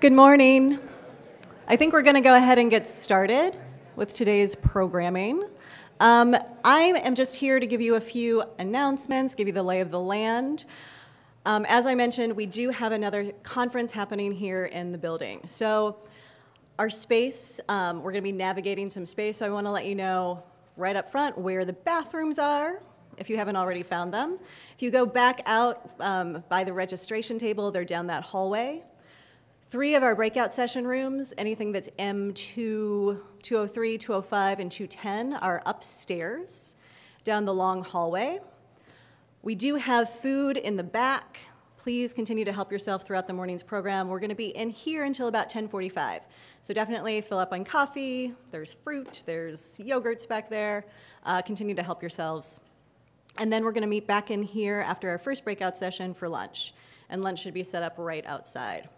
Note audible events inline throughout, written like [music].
Good morning. I think we're going to go ahead and get started with today's programming. Um, I am just here to give you a few announcements, give you the lay of the land. Um, as I mentioned, we do have another conference happening here in the building. So our space, um, we're going to be navigating some space, so I want to let you know right up front where the bathrooms are, if you haven't already found them. If you go back out um, by the registration table, they're down that hallway. Three of our breakout session rooms, anything that's M2, 203, 205, and 210, are upstairs down the long hallway. We do have food in the back. Please continue to help yourself throughout the morning's program. We're going to be in here until about 1045. So definitely fill up on coffee. There's fruit. There's yogurts back there. Uh, continue to help yourselves. And then we're going to meet back in here after our first breakout session for lunch. And lunch should be set up right outside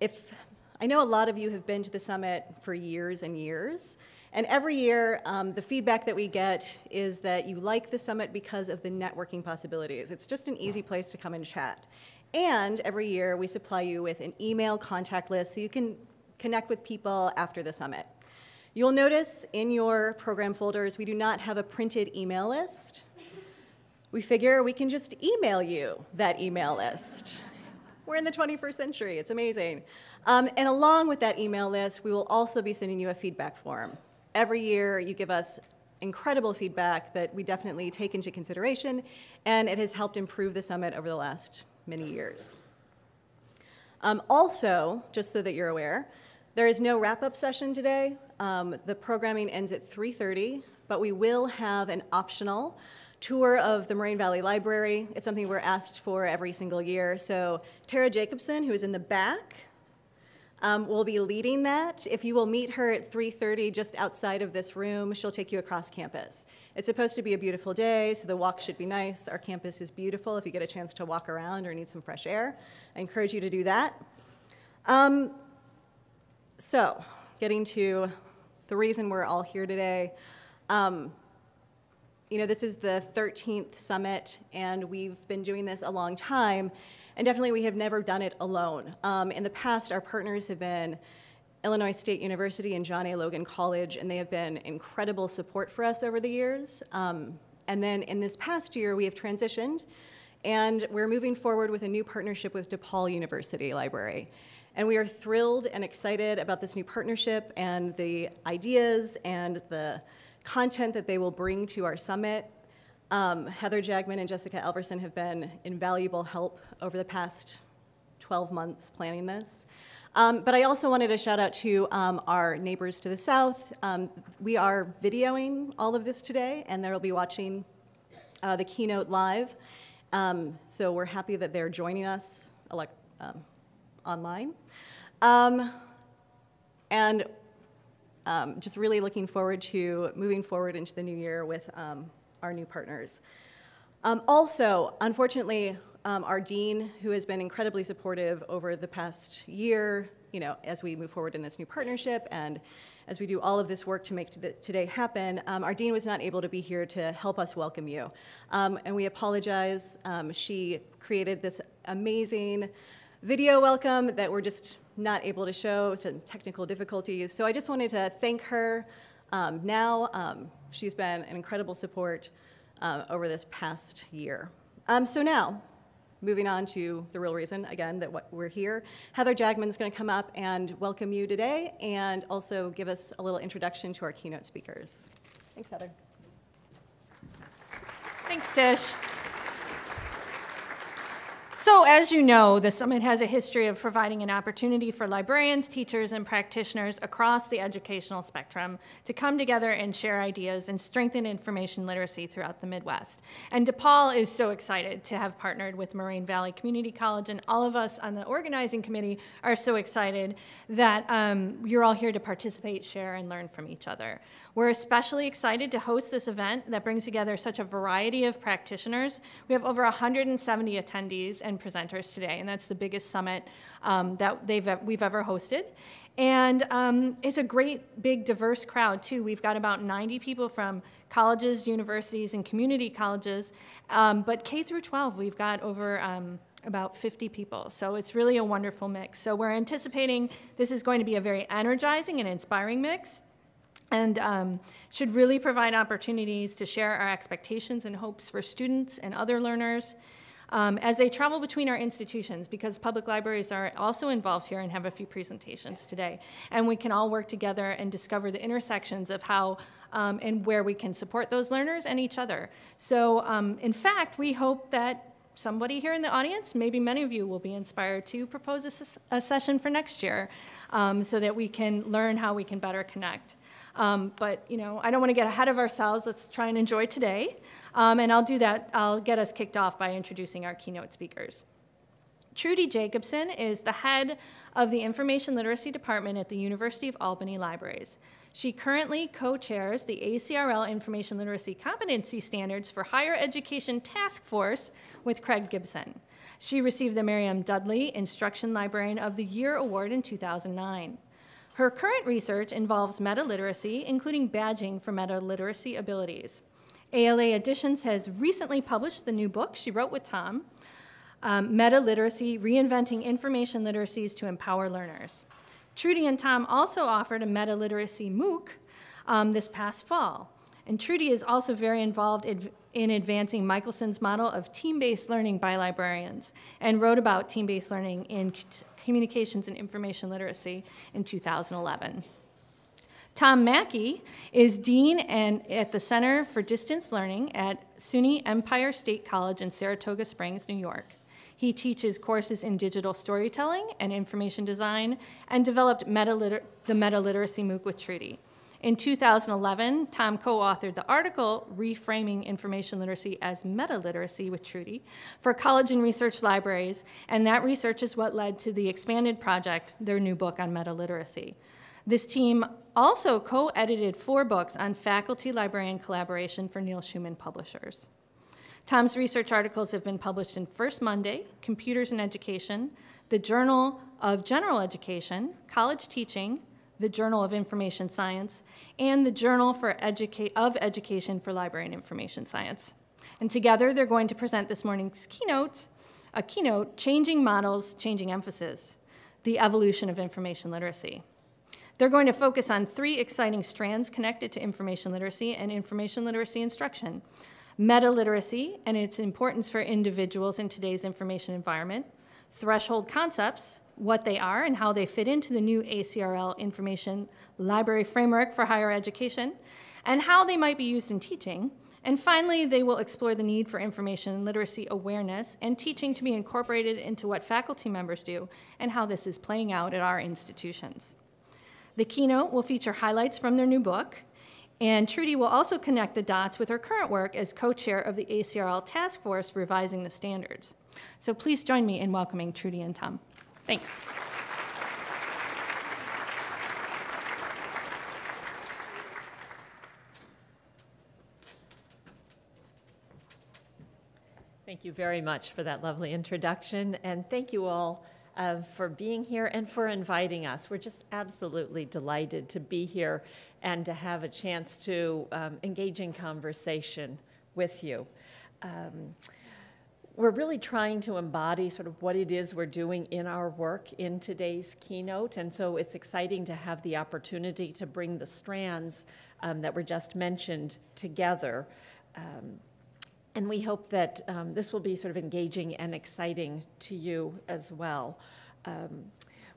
if I know a lot of you have been to the summit for years and years, and every year um, the feedback that we get is that you like the summit because of the networking possibilities. It's just an easy place to come and chat. And every year we supply you with an email contact list so you can connect with people after the summit. You'll notice in your program folders we do not have a printed email list. We figure we can just email you that email list. We're in the 21st century. It's amazing. Um, and along with that email list, we will also be sending you a feedback form. Every year, you give us incredible feedback that we definitely take into consideration, and it has helped improve the summit over the last many years. Um, also, just so that you're aware, there is no wrap-up session today. Um, the programming ends at 3.30, but we will have an optional tour of the Moraine Valley Library. It's something we're asked for every single year. So Tara Jacobson, who is in the back, um, will be leading that. If you will meet her at 3.30 just outside of this room, she'll take you across campus. It's supposed to be a beautiful day, so the walk should be nice. Our campus is beautiful if you get a chance to walk around or need some fresh air. I encourage you to do that. Um, so, getting to the reason we're all here today. Um, you know, this is the 13th summit, and we've been doing this a long time, and definitely we have never done it alone. Um, in the past, our partners have been Illinois State University and John A. Logan College, and they have been incredible support for us over the years. Um, and then in this past year, we have transitioned, and we're moving forward with a new partnership with DePaul University Library. And we are thrilled and excited about this new partnership and the ideas and the content that they will bring to our summit. Um, Heather Jagman and Jessica Elverson have been invaluable help over the past 12 months planning this. Um, but I also wanted to shout out to um, our neighbors to the south. Um, we are videoing all of this today, and they'll be watching uh, the keynote live. Um, so we're happy that they're joining us um, online. and um, just really looking forward to moving forward into the new year with um, our new partners. Um, also, unfortunately, um, our dean, who has been incredibly supportive over the past year, you know, as we move forward in this new partnership and as we do all of this work to make today happen, um, our dean was not able to be here to help us welcome you. Um, and we apologize. she created this amazing video welcome that we're just not able to show, some technical difficulties. So I just wanted to thank her um, now. Um, she's been an incredible support uh, over this past year. Um, so now, moving on to the real reason, again, that we're here. Heather Jagman's going to come up and welcome you today and also give us a little introduction to our keynote speakers. Thanks, Heather. Thanks, Tish. So, as you know, the summit has a history of providing an opportunity for librarians, teachers, and practitioners across the educational spectrum to come together and share ideas and strengthen information literacy throughout the Midwest. And DePaul is so excited to have partnered with Moraine Valley Community College, and all of us on the organizing committee are so excited that um, you're all here to participate, share, and learn from each other. We're especially excited to host this event that brings together such a variety of practitioners. We have over 170 attendees and presenters today, and that's the biggest summit um, that we've ever hosted. And um, it's a great, big, diverse crowd, too. We've got about 90 people from colleges, universities, and community colleges. Um, but K through 12, we've got over um, about 50 people. So it's really a wonderful mix. So we're anticipating this is going to be a very energizing and inspiring mix and um, should really provide opportunities to share our expectations and hopes for students and other learners um, as they travel between our institutions because public libraries are also involved here and have a few presentations today. And we can all work together and discover the intersections of how um, and where we can support those learners and each other. So um, in fact, we hope that somebody here in the audience, maybe many of you will be inspired to propose a, ses a session for next year um, so that we can learn how we can better connect. Um, but, you know, I don't want to get ahead of ourselves. Let's try and enjoy today. Um, and I'll do that. I'll get us kicked off by introducing our keynote speakers. Trudi Jacobson is the head of the Information Literacy Department at the University of Albany Libraries. She currently co-chairs the ACRL Information Literacy Competency Standards for Higher Education Task Force with Craig Gibson. She received the Miriam Dudley Instruction Librarian of the Year Award in 2009. Her current research involves meta literacy, including badging for meta literacy abilities. ALA Editions has recently published the new book she wrote with Tom, um, Meta Literacy Reinventing Information Literacies to Empower Learners. Trudi and Tom also offered a meta literacy MOOC um, this past fall. And Trudi is also very involved in advancing Michaelsen's model of team-based learning by librarians and wrote about team-based learning in communications and information literacy in 2011. Tom Mackey is Dean and at the Center for Distance Learning at SUNY Empire State College in Saratoga Springs, New York. He teaches courses in digital storytelling and information design and developed meta the Meta Literacy MOOC with Trudi. In 2011, Tom co-authored the article Reframing Information Literacy as Meta Literacy with Trudi for college and research libraries, and that research is what led to the expanded project, their new book on meta literacy. This team also co-edited four books on faculty librarian collaboration for Neal-Schuman Publishers. Tom's research articles have been published in First Monday, Computers in Education, the Journal of General Education, College Teaching, the Journal of Information Science, and the Journal for Educa of Education for Library and Information Science. And together they're going to present this morning's keynote, a keynote, Changing Models, Changing Emphasis, the Evolution of Information Literacy. They're going to focus on three exciting strands connected to information literacy and information literacy instruction. Meta literacy and its importance for individuals in today's information environment, threshold concepts, what they are and how they fit into the new ACRL information library framework for higher education, and how they might be used in teaching. And finally, they will explore the need for information literacy awareness and teaching to be incorporated into what faculty members do and how this is playing out at our institutions. The keynote will feature highlights from their new book, and Trudi will also connect the dots with her current work as co-chair of the ACRL Task Force revising the standards. So please join me in welcoming Trudi and Tom. Thanks. Thank you very much for that lovely introduction, and thank you all uh, for being here and for inviting us. We're just absolutely delighted to be here and to have a chance to um, engage in conversation with you. Um, we're really trying to embody sort of what it is we're doing in our work in today's keynote, and so it's exciting to have the opportunity to bring the strands um, that were just mentioned together. Um, and we hope that um, this will be sort of engaging and exciting to you as well. Um,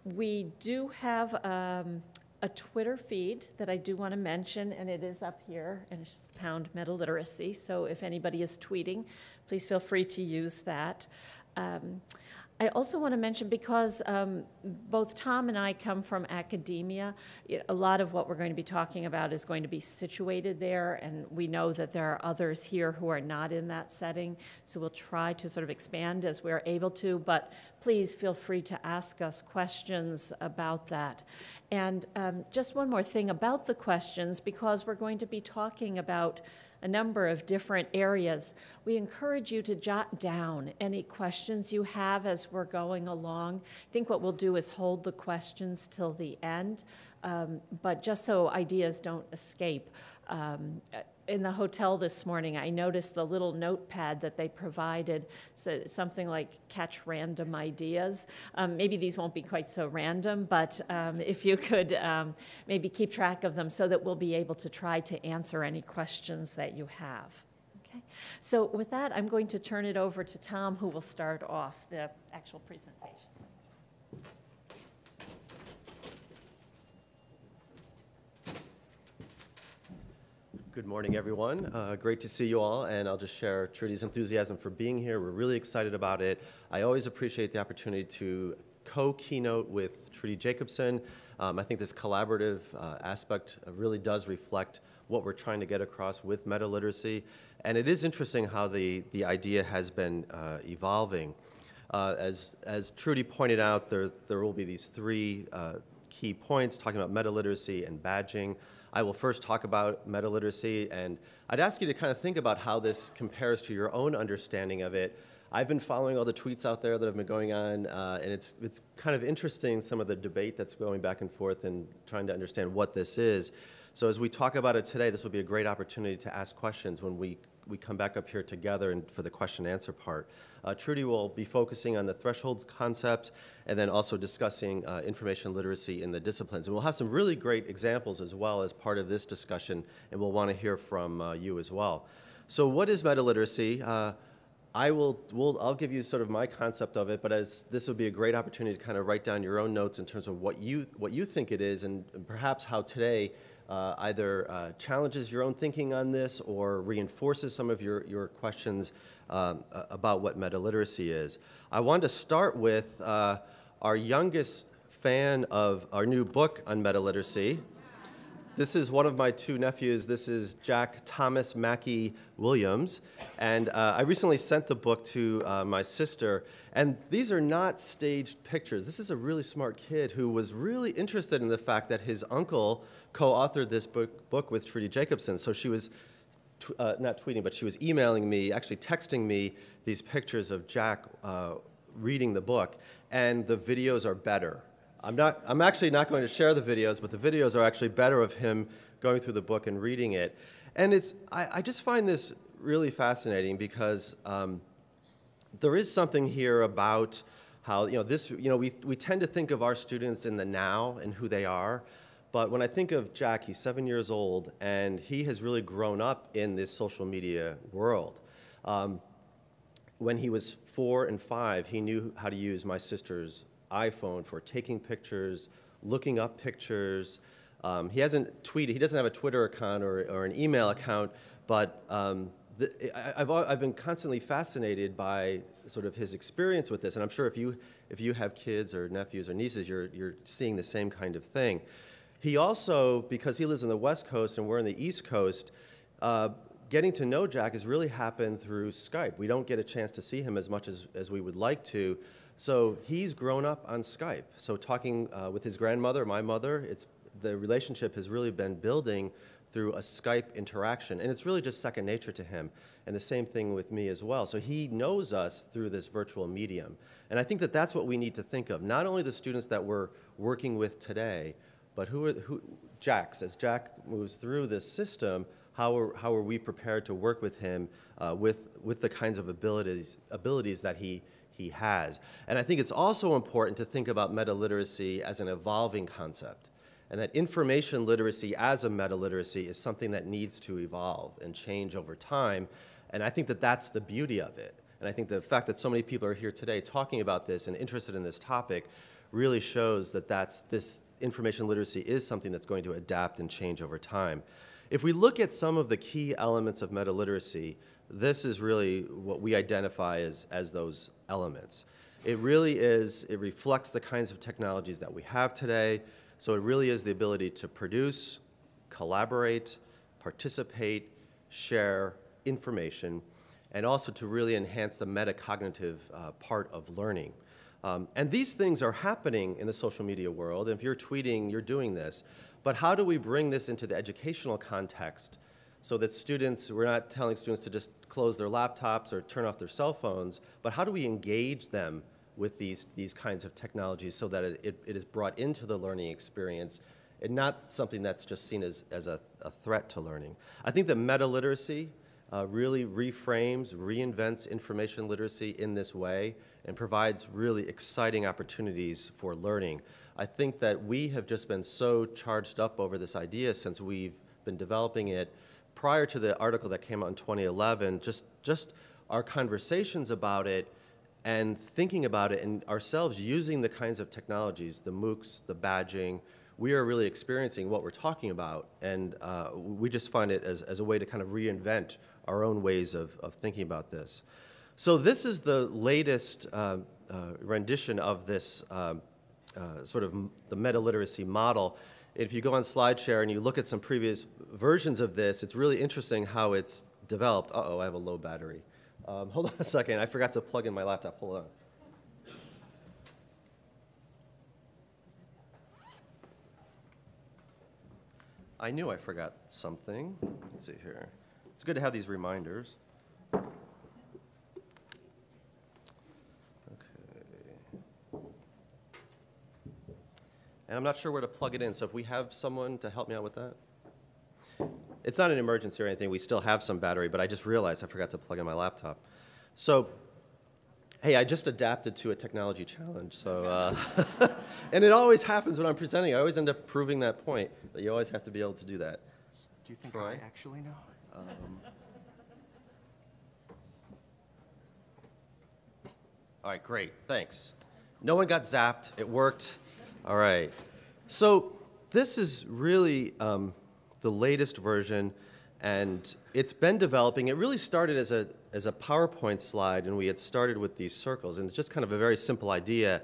we do have um, a Twitter feed that I do want to mention, and it is up here, and it's just Pound Meta Literacy. So if anybody is tweeting, please feel free to use that. Um, I also want to mention because um, both Tom and I come from academia, a lot of what we're going to be talking about is going to be situated there, and we know that there are others here who are not in that setting. So we'll try to sort of expand as we're able to, but please feel free to ask us questions about that. And um, just one more thing about the questions, because we're going to be talking about a number of different areas. We encourage you to jot down any questions you have as we're going along. I think what we'll do is hold the questions till the end, um, but just so ideas don't escape. Um, in the hotel this morning, I noticed the little notepad that they provided, said something like catch random ideas. Um, maybe these won't be quite so random, but um, if you could um, maybe keep track of them so that we'll be able to try to answer any questions that you have. Okay. So with that, I'm going to turn it over to Tom, who will start off the actual presentation. Good morning, everyone. Uh, great to see you all, and I'll just share Trudi's enthusiasm for being here. We're really excited about it. I always appreciate the opportunity to co-keynote with Trudi Jacobson. Um, I think this collaborative uh, aspect really does reflect what we're trying to get across with meta literacy, and it is interesting how the, the idea has been uh, evolving. Uh, as, as Trudi pointed out, there, there will be these three uh, key points talking about meta literacy and badging. I will first talk about meta literacy, and I'd ask you to kind of think about how this compares to your own understanding of it. I've been following all the tweets out there that have been going on, uh, and it's, it's kind of interesting some of the debate that's going back and forth and trying to understand what this is. So as we talk about it today, this will be a great opportunity to ask questions when we we come back up here together and for the question and answer part. Uh, Trudi will be focusing on the thresholds concept and then also discussing uh, information literacy in the disciplines. And we'll have some really great examples as well as part of this discussion, and we'll want to hear from uh, you as well. So, what is meta literacy? Uh, I will, will, I'll give you sort of my concept of it, but as this would be a great opportunity to kind of write down your own notes in terms of what you, what you think it is and, and perhaps how today uh, either uh, challenges your own thinking on this or reinforces some of your, your questions um, about what meta literacy is. I want to start with uh, our youngest fan of our new book on meta literacy. This is one of my two nephews. This is Jack Thomas Mackey Williams. And uh, I recently sent the book to uh, my sister. And these are not staged pictures. This is a really smart kid who was really interested in the fact that his uncle co authored this book, book with Trudi Jacobson. So she was uh, not tweeting, but she was emailing me, actually texting me these pictures of Jack uh, reading the book. And the videos are better I'm, not, I'm actually not going to share the videos, but the videos are actually better of him going through the book and reading it. And it's, I, I just find this really fascinating because um, there is something here about how, you know, this, you know, we, we tend to think of our students in the now and who they are. But when I think of Jack, he's seven years old, and he has really grown up in this social media world. Um, when he was four and five, he knew how to use my sister's iPhone for taking pictures, looking up pictures. Um, he hasn't tweeted, he doesn't have a Twitter account or, or an email account, but um, the, I, have I've been constantly fascinated by sort of his experience with this, and I'm sure if you, if you have kids or nephews or nieces, you're, you're seeing the same kind of thing. He also, because he lives on the West Coast and we're on the East Coast, uh, getting to know Jack has really happened through Skype. We don't get a chance to see him as much as, as we would like to, so he's grown up on Skype. So talking uh, with his grandmother, my mother, it's the relationship has really been building through a Skype interaction, and it's really just second nature to him. And the same thing with me as well. So he knows us through this virtual medium, and I think that that's what we need to think of. Not only the students that we're working with today, but who are who Jack's as Jack moves through this system. How are, how are we prepared to work with him uh, with, with the kinds of abilities, abilities that he, he has. And I think it's also important to think about meta literacy as an evolving concept, and that information literacy as a meta literacy is something that needs to evolve and change over time. And I think that that's the beauty of it. And I think the fact that so many people are here today talking about this and interested in this topic really shows that that's, this information literacy is something that's going to adapt and change over time. If we look at some of the key elements of meta literacy, this is really what we identify as, as those elements. It really is, it reflects the kinds of technologies that we have today. So it really is the ability to produce, collaborate, participate, share information, and also to really enhance the metacognitive uh, part of learning. Um, and these things are happening in the social media world. If you're tweeting, you're doing this. But how do we bring this into the educational context so that students, we're not telling students to just close their laptops or turn off their cell phones, but how do we engage them with these, these kinds of technologies so that it, it, it is brought into the learning experience and not something that's just seen as, as a, a threat to learning. I think that meta literacy uh, really reframes, reinvents information literacy in this way and provides really exciting opportunities for learning. I think that we have just been so charged up over this idea since we've been developing it prior to the article that came out in 2011, just, just our conversations about it and thinking about it and ourselves using the kinds of technologies, the MOOCs, the badging, we are really experiencing what we're talking about. And uh, we just find it as, as a way to kind of reinvent our own ways of, of thinking about this. So this is the latest uh, uh, rendition of this um, uh, sort of the meta literacy model. If you go on SlideShare and you look at some previous versions of this, it's really interesting how it's developed. Uh-oh, I have a low battery. Um, hold on a second, I forgot to plug in my laptop, hold on. I knew I forgot something. Let's see here. It's good to have these reminders. Okay. And I'm not sure where to plug it in, so if we have someone to help me out with that? It's not an emergency or anything, we still have some battery, but I just realized I forgot to plug in my laptop. So, hey, I just adapted to a technology challenge, so, uh, [laughs] and it always happens when I'm presenting. I always end up proving that point, that you always have to be able to do that. Do you think? I actually know? Um, All right, great, thanks. No one got zapped, it worked. All right. So this is really um, the latest version, and it's been developing. It really started as a, as a PowerPoint slide, and we had started with these circles, and it's just kind of a very simple idea.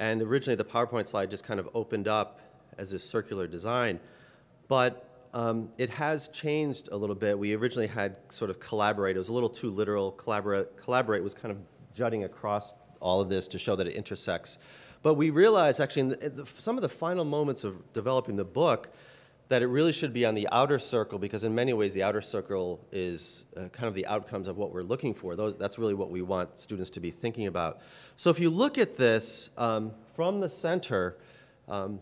And originally, the PowerPoint slide just kind of opened up as this circular design. But um, it has changed a little bit. We originally had sort of collaborate. It was a little too literal. Collaborate, collaborate was kind of jutting across all of this to show that it intersects. But we realized actually in, the, in the, some of the final moments of developing the book that it really should be on the outer circle because in many ways the outer circle is uh, kind of the outcomes of what we're looking for. Those, that's really what we want students to be thinking about. So if you look at this um, from the center, um,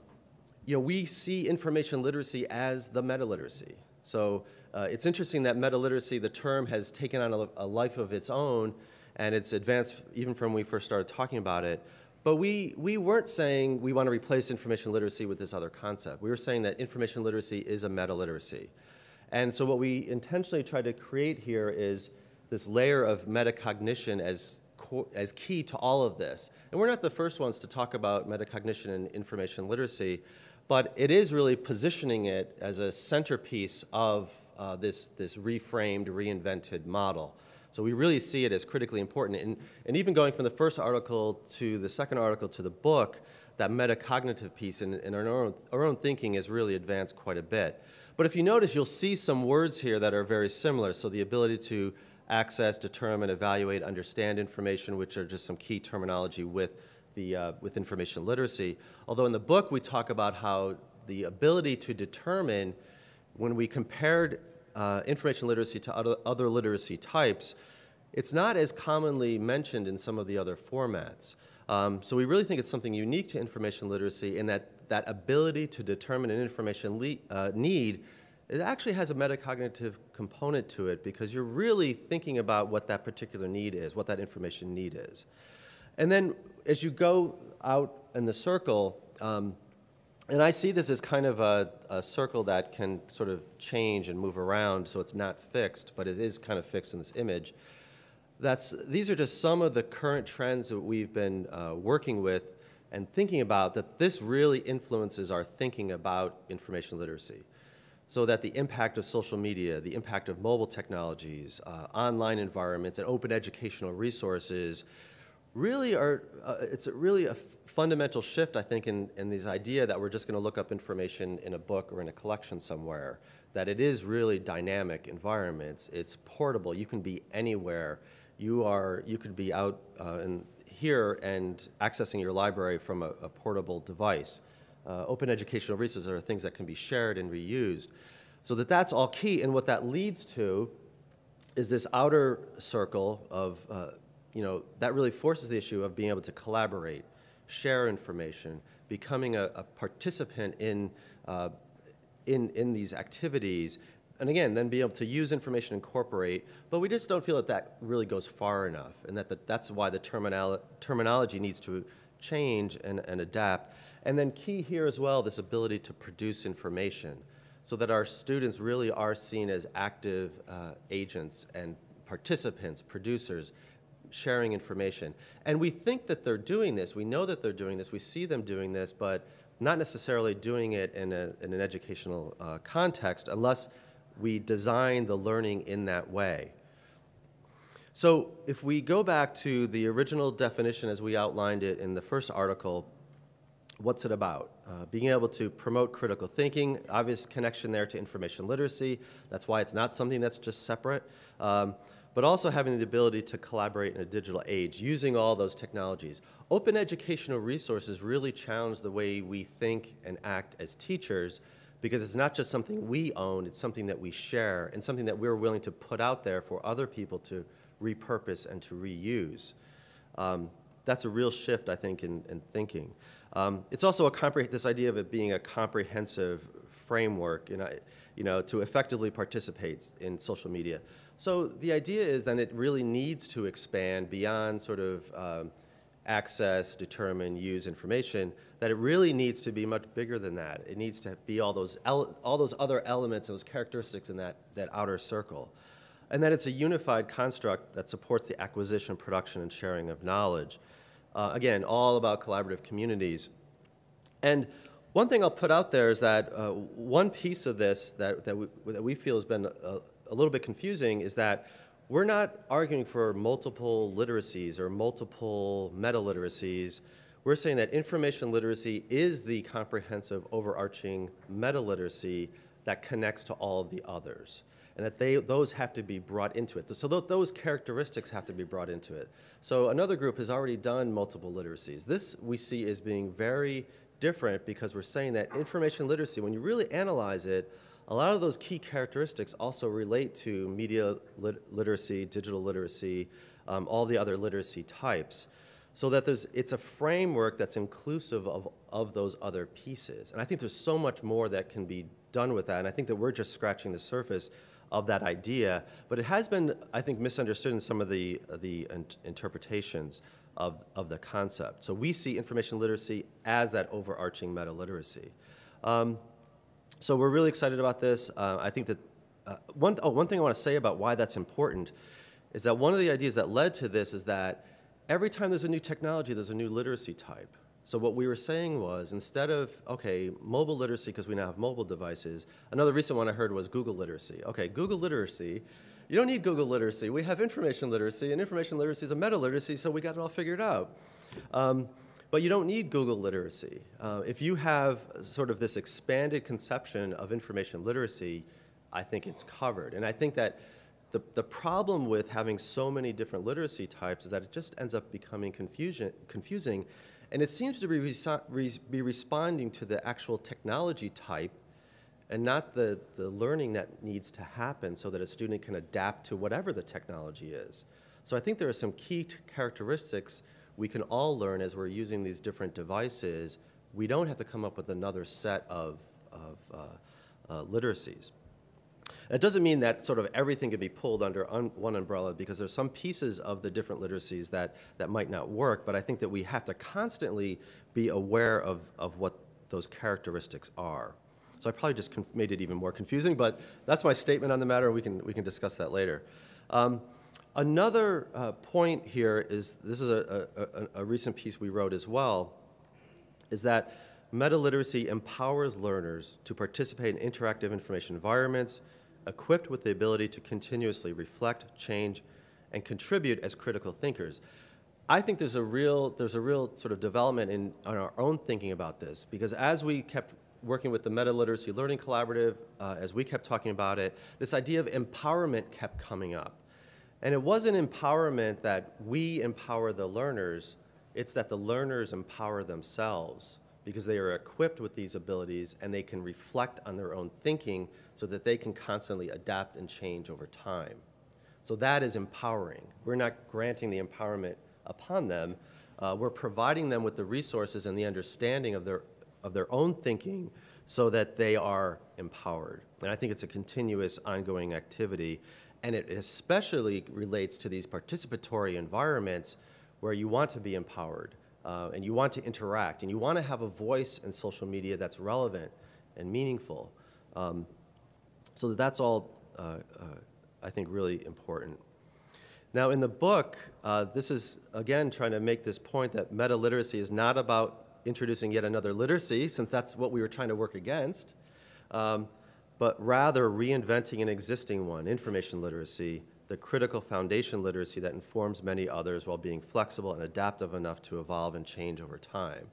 you know, we see information literacy as the meta literacy. So uh, it's interesting that meta literacy, the term, has taken on a, a, life of its own, and it's advanced even from when we first started talking about it. But we, we weren't saying we want to replace information literacy with this other concept. We were saying that information literacy is a meta literacy. And so what we intentionally tried to create here is this layer of metacognition as as key to all of this. And we're not the first ones to talk about metacognition and information literacy, but it is really positioning it as a centerpiece of uh, this, this reframed, reinvented model. So we really see it as critically important. And, and even going from the first article to the second article to the book, that metacognitive piece in, in our, own, our own thinking has really advanced quite a bit. But if you notice, you'll see some words here that are very similar. So the ability to access, determine, evaluate, understand information, which are just some key terminology with the, uh, with information literacy. Although in the book we talk about how the ability to determine, when we compared uh, information literacy to other, other literacy types, it's not as commonly mentioned in some of the other formats. Um, so we really think it's something unique to information literacy in that that ability to determine an information uh, need, it actually has a metacognitive component to it because you're really thinking about what that particular need is, what that information need is. And then as you go out in the circle, um, and I see this as kind of a, a, circle that can sort of change and move around, so it's not fixed, but it is kind of fixed in this image. That's, these are just some of the current trends that we've been uh, working with and thinking about that this really influences our thinking about information literacy. So that the impact of social media, the impact of mobile technologies, uh, online environments, and open educational resources really are, uh, it's really a fundamental shift, I think, in, in this idea that we're just going to look up information in a book or in a collection somewhere, that it is really dynamic environments. It's portable. You can be anywhere. You are, you could be out uh, in, here and accessing your library from a, a portable device. Uh, open educational resources are things that can be shared and reused. So that that's all key. And what that leads to is this outer circle of uh, you know, that really forces the issue of being able to collaborate, share information, becoming a, a participant in, uh, in, in these activities, and again, then be able to use information, incorporate, but we just don't feel that that really goes far enough, and that the, that's why the terminal, terminology needs to change and, and adapt. And then key here as well, this ability to produce information, so that our students really are seen as active uh, agents and participants, producers, sharing information. And we think that they're doing this, we know that they're doing this, we see them doing this, but not necessarily doing it in, a, in an educational uh, context unless we design the learning in that way. So if we go back to the original definition as we outlined it in the first article, what's it about? Uh, being able to promote critical thinking, obvious connection there to information literacy. That's why it's not something that's just separate. Um, but also having the ability to collaborate in a digital age using all those technologies. Open educational resources really challenge the way we think and act as teachers because it's not just something we own, it's something that we share and something that we're willing to put out there for other people to repurpose and to reuse. Um, that's a real shift, I think, in, in thinking. Um, it's also a compre- this idea of it being a comprehensive framework, you know, you know, to effectively participate in social media. So the idea is that it really needs to expand beyond sort of um, access, determine, use information, that it really needs to be much bigger than that. It needs to be all those, all those other elements and those characteristics in that, that outer circle. And that it's a unified construct that supports the acquisition, production, and sharing of knowledge. Uh, again, all about collaborative communities. And one thing I'll put out there is that uh, one piece of this that, that, we, that we feel has been a little bit confusing is that we're not arguing for multiple literacies or multiple meta literacies. We're saying that information literacy is the comprehensive, overarching meta literacy that connects to all of the others, and that they, those have to be brought into it. So th those characteristics have to be brought into it. So another group has already done multiple literacies. This we see as being very different because we're saying that information literacy, when you really analyze it, a lot of those key characteristics also relate to media lit literacy, digital literacy, um, all the other literacy types. So that there's, it's a framework that's inclusive of, of those other pieces. And I think there's so much more that can be done with that. And I think that we're just scratching the surface of that idea. But it has been, I think, misunderstood in some of the, the interpretations of, of the concept. So we see information literacy as that overarching meta literacy. Um, so we're really excited about this. Uh, I think that uh, one, oh, one thing I want to say about why that's important is that one of the ideas that led to this is that every time there's a new technology, there's a new literacy type. So what we were saying was instead of, okay, mobile literacy because we now have mobile devices, another recent one I heard was Google literacy. Okay, Google literacy, you don't need Google literacy. We have information literacy, and information literacy is a meta literacy, so we got it all figured out. Um, but you don't need Google literacy. Uh, if you have sort of this expanded conception of information literacy, I think it's covered. And I think that the, the problem with having so many different literacy types is that it just ends up becoming confusion, confusing. And it seems to be, re be responding to the actual technology type and not the, the learning that needs to happen so that a student can adapt to whatever the technology is. So I think there are some key characteristics we can all learn as we're using these different devices. We don't have to come up with another set of, of uh, uh, literacies. It doesn't mean that sort of everything can be pulled under un one umbrella because there's some pieces of the different literacies that, that might not work, but I think that we have to constantly be aware of, of what those characteristics are. So I probably just made it even more confusing, but that's my statement on the matter. We can, we can discuss that later. Um, Another uh, point here is this is a, a, a, recent piece we wrote as well, is that meta literacy empowers learners to participate in interactive information environments, equipped with the ability to continuously reflect, change, and contribute as critical thinkers. I think there's a real there's a real sort of development in, in our own thinking about this because as we kept working with the Meta Literacy Learning Collaborative, uh, as we kept talking about it, this idea of empowerment kept coming up. And it wasn't empowerment that we empower the learners, it's that the learners empower themselves because they are equipped with these abilities and they can reflect on their own thinking so that they can constantly adapt and change over time. So that is empowering. We're not granting the empowerment upon them, Uh, we're providing them with the resources and the understanding of their, of their own thinking so that they are empowered. And I think it's a continuous, ongoing activity. And it especially relates to these participatory environments where you want to be empowered uh, and you want to interact and you want to have a voice in social media that's relevant and meaningful. Um, so that's all, uh, uh, I think, really important. Now, in the book, uh, this is, again, trying to make this point that meta literacy is not about introducing yet another literacy, since that's what we were trying to work against, um, but rather reinventing an existing one, information literacy, the critical foundation literacy that informs many others while being flexible and adaptive enough to evolve and change over time.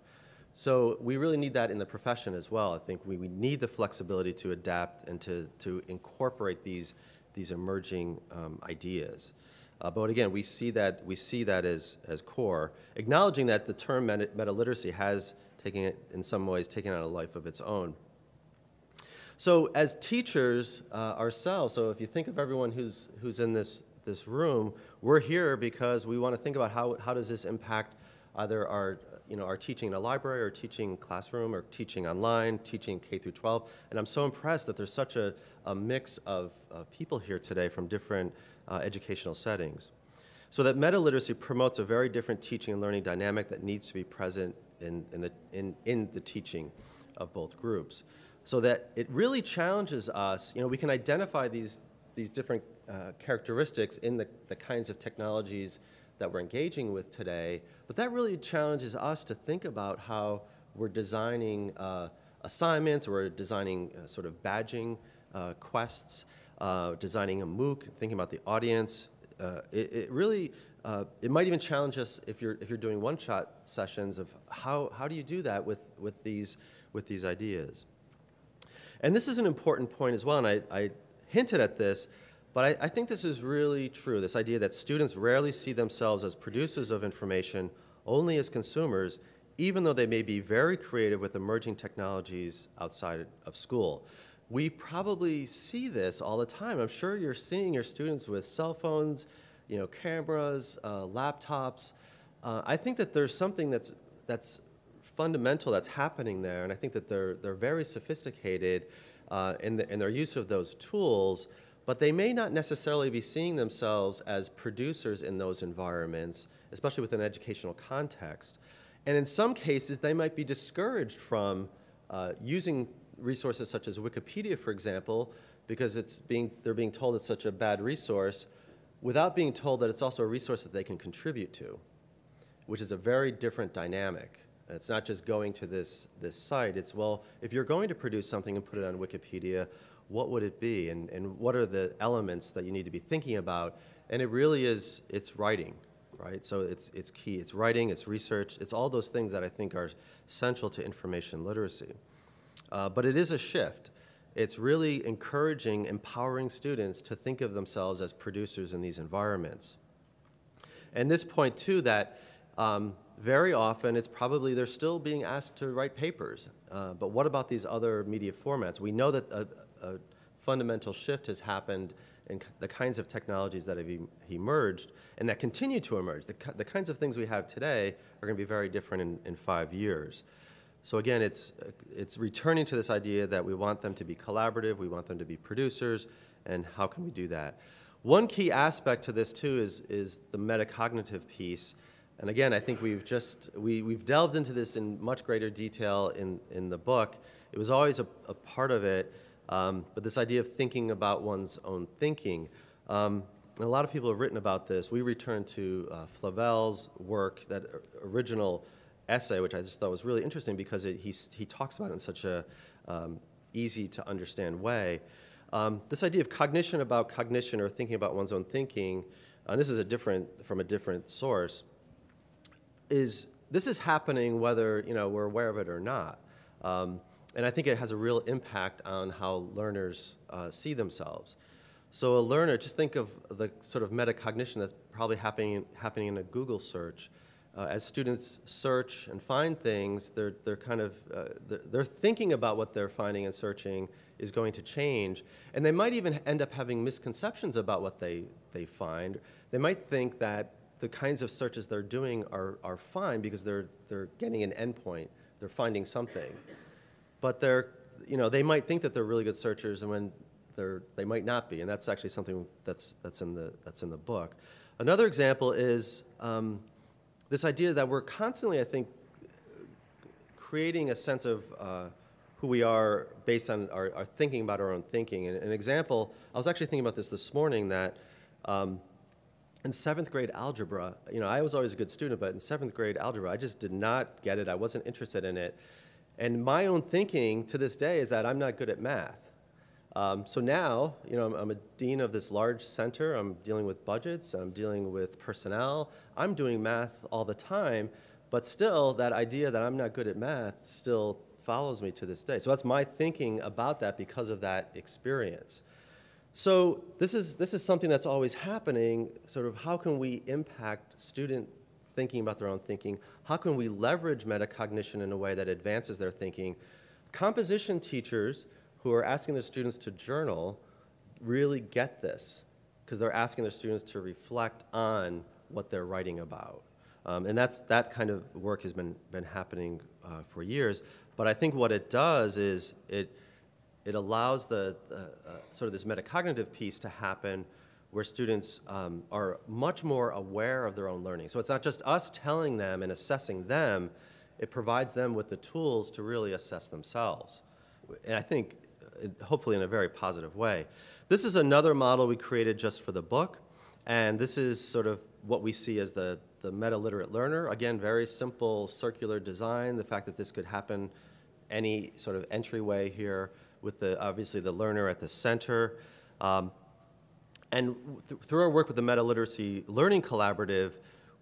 So we really need that in the profession as well. I think we, we need the flexibility to adapt and to, to incorporate these, these emerging um, ideas. Uh, but again, we see that, we see that as, as core, acknowledging that the term meta, literacy has taken it, in some ways, taken on a life of its own. So as teachers uh, ourselves, so if you think of everyone who's, who's in this, this room, we're here because we want to think about how, how does this impact either our, you know, our teaching in a library or teaching classroom or teaching online, teaching K through 12. And I'm so impressed that there's such a, a mix of, of people here today from different uh, educational settings. So that meta literacy promotes a very different teaching and learning dynamic that needs to be present in, in, the, in, in the teaching of both groups. So that it really challenges us, you know, we can identify these, these different uh, characteristics in the, the kinds of technologies that we're engaging with today, but that really challenges us to think about how we're designing uh, assignments, we're designing uh, sort of badging uh, quests, uh, designing a MOOC, thinking about the audience. Uh, it, it, really, uh, it might even challenge us if you're, if you're doing one-shot sessions of how, how do you do that with, with, these, with these ideas. And this is an important point as well, and I, I hinted at this, but I, I, think this is really true this idea that students rarely see themselves as producers of information, only as consumers, even though they may be very creative with emerging technologies outside of school we probably see this all the time. I'm sure you're seeing your students with cell phones, you know, cameras, uh, laptops. Uh, I think that there's something that's that's fundamental that's happening there, and I think that they're they're very sophisticated uh, in, the, in their use of those tools, but they may not necessarily be seeing themselves as producers in those environments, especially within an educational context. And in some cases, they might be discouraged from uh, using resources such as Wikipedia, for example, because it's being, they're being told it's such a bad resource, without being told that it's also a resource that they can contribute to, which is a very different dynamic. It's not just going to this, this site, it's, well, if you're going to produce something and put it on Wikipedia, what would it be? And, and what are the elements that you need to be thinking about? And it really is, it's writing, right? So it's, it's key. It's writing, it's research, it's all those things that I think are central to information literacy. Uh, but it is a shift. It's really encouraging, empowering students to think of themselves as producers in these environments. And this point, too, that um, very often it's probably they're still being asked to write papers. Uh, but what about these other media formats? We know that a, a fundamental shift has happened in the kinds of technologies that have emerged and that continue to emerge. The, the kinds of things we have today are going to be very different in, in five years. So again, it's, it's returning to this idea that we want them to be collaborative, we want them to be producers, and how can we do that? One key aspect to this too is, is the metacognitive piece. And again, I think we've just, we, we've delved into this in much greater detail in, in the book. It was always a, a part of it, um, but this idea of thinking about one's own thinking. Um, a lot of people have written about this. We return to uh, Flavell's work, that original essay, which I just thought was really interesting because it, he, he talks about it in such a um, easy to understand way. Um, this idea of cognition about cognition or thinking about one's own thinking, uh, and this is a different from a different source, is this is happening whether you know we're aware of it or not. Um, and I think it has a real impact on how learners uh, see themselves. So a learner, just think of the sort of metacognition that's probably happening, happening in a Google search uh, as students search and find things, they're, they're kind of, uh, they're, they're, thinking about what they're finding and searching is going to change. And they might even end up having misconceptions about what they, they find. They might think that the kinds of searches they're doing are, are fine because they're, they're getting an endpoint, they're finding something. But they're, you know, they might think that they're really good searchers and when they're, they might not be, and that's actually something that's, that's, in, the, that's in the book. Another example is um, this idea that we're constantly, I think, creating a sense of uh, who we are based on our, our, thinking about our own thinking. And an example, I was actually thinking about this this morning that um, in seventh grade algebra, you know, I was always a good student, but in seventh grade algebra, I just did not get it. I wasn't interested in it. And my own thinking to this day is that I'm not good at math. Um, so now, you know, I'm, I'm, a dean of this large center. I'm dealing with budgets. I'm dealing with personnel. I'm doing math all the time, but still, that idea that I'm not good at math still follows me to this day. So that's my thinking about that because of that experience. So this is this is something that's always happening. Sort of, how can we impact student thinking about their own thinking? How can we leverage metacognition in a way that advances their thinking? Composition teachers who are asking their students to journal really get this because they're asking their students to reflect on what they're writing about. Um, and that's, that kind of work has been, been happening uh, for years. But I think what it does is it, it allows the, the uh, sort of this metacognitive piece to happen where students um, are much more aware of their own learning. So it's not just us telling them and assessing them, it provides them with the tools to really assess themselves. And I think hopefully in a very positive way. This is another model we created just for the book, and this is sort of what we see as the, the meta-literate learner. Again, very simple circular design, the fact that this could happen any sort of entryway here with the, obviously the learner at the center. Um, and th through our work with the Meta-Literacy Learning Collaborative,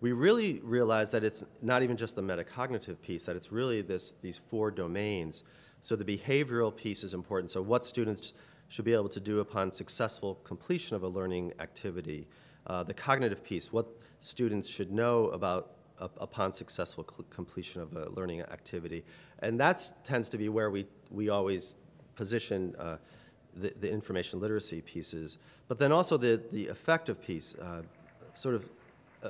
we really realized that it's not even just the metacognitive piece, that it's really this, these four domains. So the behavioral piece is important. So what students should be able to do upon successful completion of a learning activity. Uh, the cognitive piece, what students should know about uh, upon successful completion of a learning activity. And that tends to be where we, we always position uh, the, the, information literacy pieces. But then also the, the affective piece, uh, sort of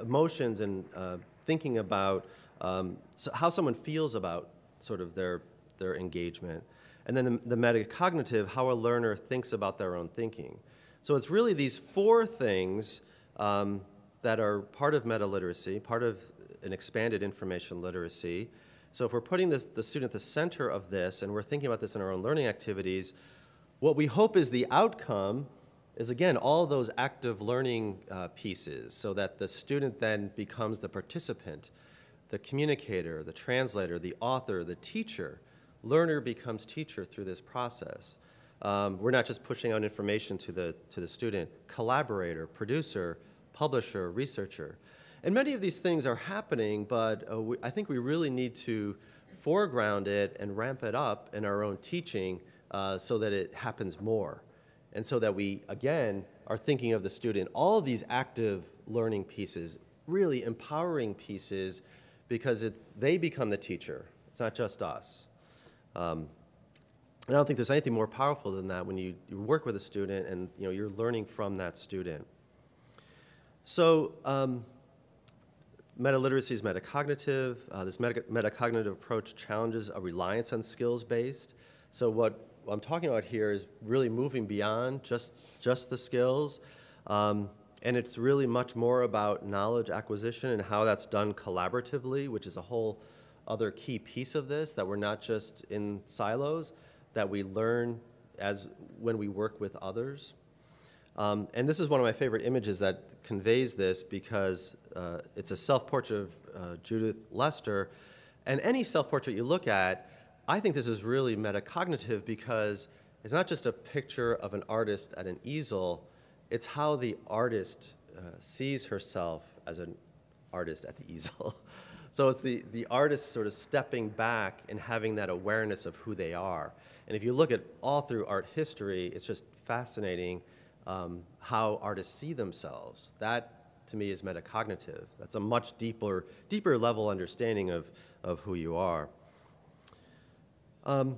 emotions and uh, thinking about um, so how someone feels about sort of their their engagement. And then the, the metacognitive, how a learner thinks about their own thinking. So it's really these four things um, that are part of meta literacy, part of an expanded information literacy. So if we're putting this, the student at the center of this and we're thinking about this in our own learning activities, what we hope is the outcome is again all those active learning uh, pieces so that the student then becomes the participant, the communicator, the translator, the author, the teacher learner becomes teacher through this process. Um, we're not just pushing out information to the, to the student, collaborator, producer, publisher, researcher. And many of these things are happening, but uh, we, I think we really need to foreground it and ramp it up in our own teaching uh, so that it happens more. And so that we, again, are thinking of the student, all of these active learning pieces, really empowering pieces, because it's, they become the teacher. It's not just us. Um, and I don't think there's anything more powerful than that when you, you work with a student and you know, you're learning from that student. So um, meta-literacy is metacognitive. Uh, this meta metacognitive approach challenges a reliance on skills-based. So what I'm talking about here is really moving beyond just, just the skills. Um, and it's really much more about knowledge acquisition and how that's done collaboratively, which is a whole other key piece of this, that we're not just in silos, that we learn as when we work with others. Um, and this is one of my favorite images that conveys this because uh, it's a self-portrait of uh, Judith Leyster. And any self-portrait you look at, I think this is really metacognitive because it's not just a picture of an artist at an easel, it's how the artist uh, sees herself as an artist at the easel. [laughs] So it's the, the artist sort of stepping back and having that awareness of who they are. And if you look at all through art history, it's just fascinating um, how artists see themselves. That, to me, is metacognitive. That's a much deeper, deeper level understanding of, of who you are. Um,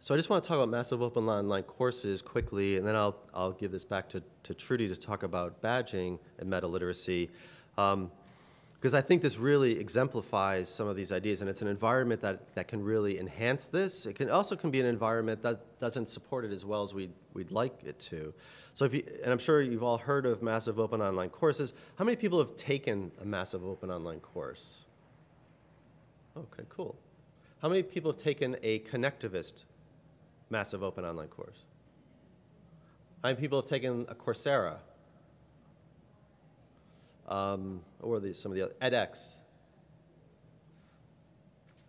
so I just want to talk about massive open online courses quickly, and then I'll, I'll give this back to, to Trudi to talk about badging and meta literacy. Because I think this really exemplifies some of these ideas, and it's an environment that, that can really enhance this. It can also can be an environment that doesn't support it as well as we'd, we'd like it to. So if you, and I'm sure you've all heard of massive open online courses. How many people have taken a massive open online course? Okay, cool. How many people have taken a connectivist massive open online course? How many people have taken a Coursera? Um, or some of the other, edX.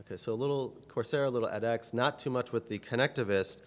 Okay, so a little Coursera, a little edX, not too much with the connectivist.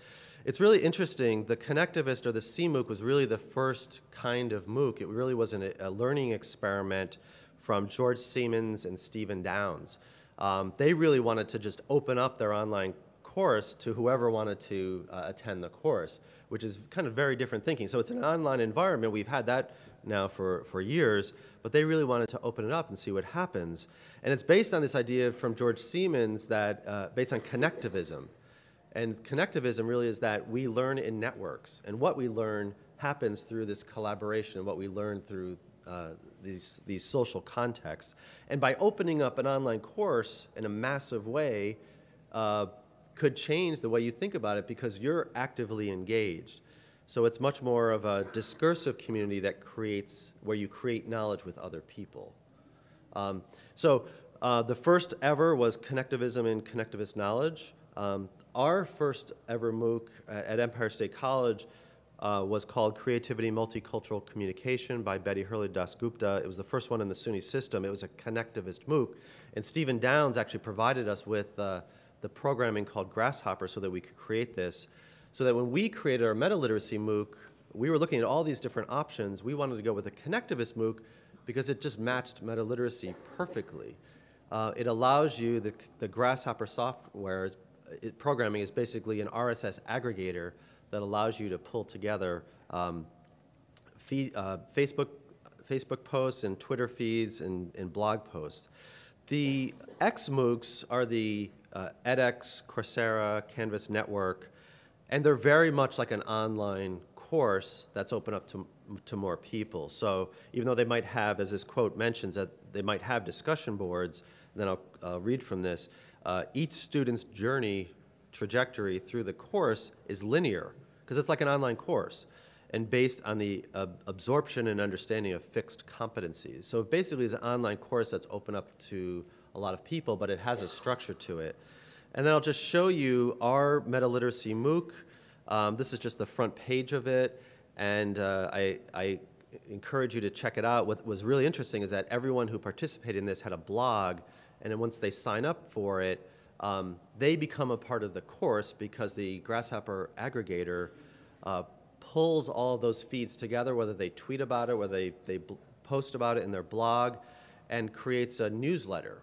It's really interesting. The connectivist or the CMOOC was really the first kind of MOOC. It really was an, a learning experiment from George Siemens and Stephen Downes. Um, they really wanted to just open up their online course to whoever wanted to uh, attend the course, which is kind of very different thinking. So it's an online environment. We've had that now for, for years, but they really wanted to open it up and see what happens. And it's based on this idea from George Siemens that, uh, based on connectivism. And connectivism really is that we learn in networks, and what we learn happens through this collaboration, and what we learn through uh, these, these social contexts. And by opening up an online course in a massive way, uh, could change the way you think about it because you're actively engaged. So it's much more of a discursive community that creates, where you create knowledge with other people. Um, so uh, the first ever was connectivism and connectivist knowledge. Um, our first ever MOOC at Empire State College uh, was called Creativity Multicultural Communication by Betty Hurley Dasgupta. It was the first one in the SUNY system. It was a connectivist MOOC. And Stephen Downes actually provided us with uh, the programming called gRSShopper so that we could create this. So that when we created our meta literacy MOOC, we were looking at all these different options. We wanted to go with a connectivist MOOC because it just matched meta literacy perfectly. Uh, it allows you, the, the gRSShopper software is, it, programming is basically an RSS aggregator that allows you to pull together um, feed, uh, Facebook, Facebook posts and Twitter feeds and, and blog posts. The XMOOCs are the uh, edX, Coursera, Canvas Network, and they're very much like an online course that's open up to, to more people. So even though they might have, as this quote mentions, that they might have discussion boards, then I'll uh, read from this, uh, each student's journey trajectory through the course is linear because it's like an online course and based on the uh, absorption and understanding of fixed competencies. So it basically it's an online course that's open up to a lot of people, but it has a structure to it. And then I'll just show you our meta literacy MOOC. Um, this is just the front page of it, and uh, I, I encourage you to check it out. What was really interesting is that everyone who participated in this had a blog, and then once they sign up for it, um, they become a part of the course because the gRSShopper aggregator uh, pulls all those feeds together, whether they tweet about it, whether they, they post about it in their blog, and creates a newsletter.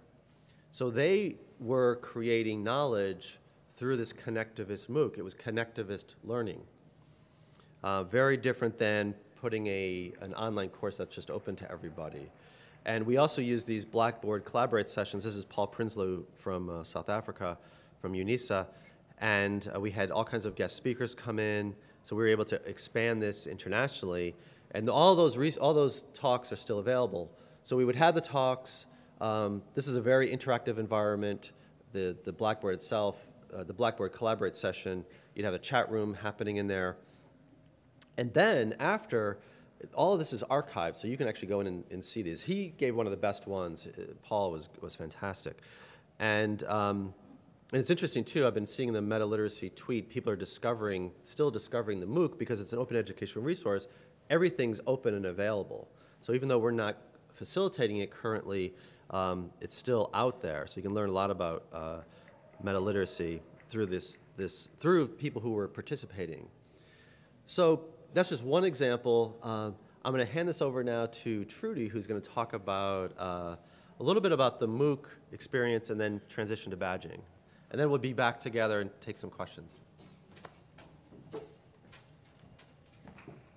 So they were creating knowledge through this connectivist MOOC. It was connectivist learning. Uh, very different than putting a, an online course that's just open to everybody. And we also use these Blackboard Collaborate sessions. This is Paul Prinsloo from uh, South Africa, from UNISA. And uh, we had all kinds of guest speakers come in. So we were able to expand this internationally. And all those, all those talks are still available. So we would have the talks. Um, this is a very interactive environment. The, the Blackboard itself, uh, the Blackboard Collaborate session, you'd have a chat room happening in there. And then after, all of this is archived, so you can actually go in and, and see these. He gave one of the best ones. Uh, Paul was, was fantastic. And, um, and it's interesting, too, I've been seeing the meta literacy tweet. People are discovering, still discovering the MOOC because it's an open educational resource. Everything's open and available. So even though we're not facilitating it currently, um, it's still out there. So you can learn a lot about uh, meta literacy through this, this, through people who were participating. So that's just one example. Uh, I'm going to hand this over now to Trudi, who's going to talk about uh, a little bit about the MOOC experience and then transition to badging. And then we'll be back together and take some questions.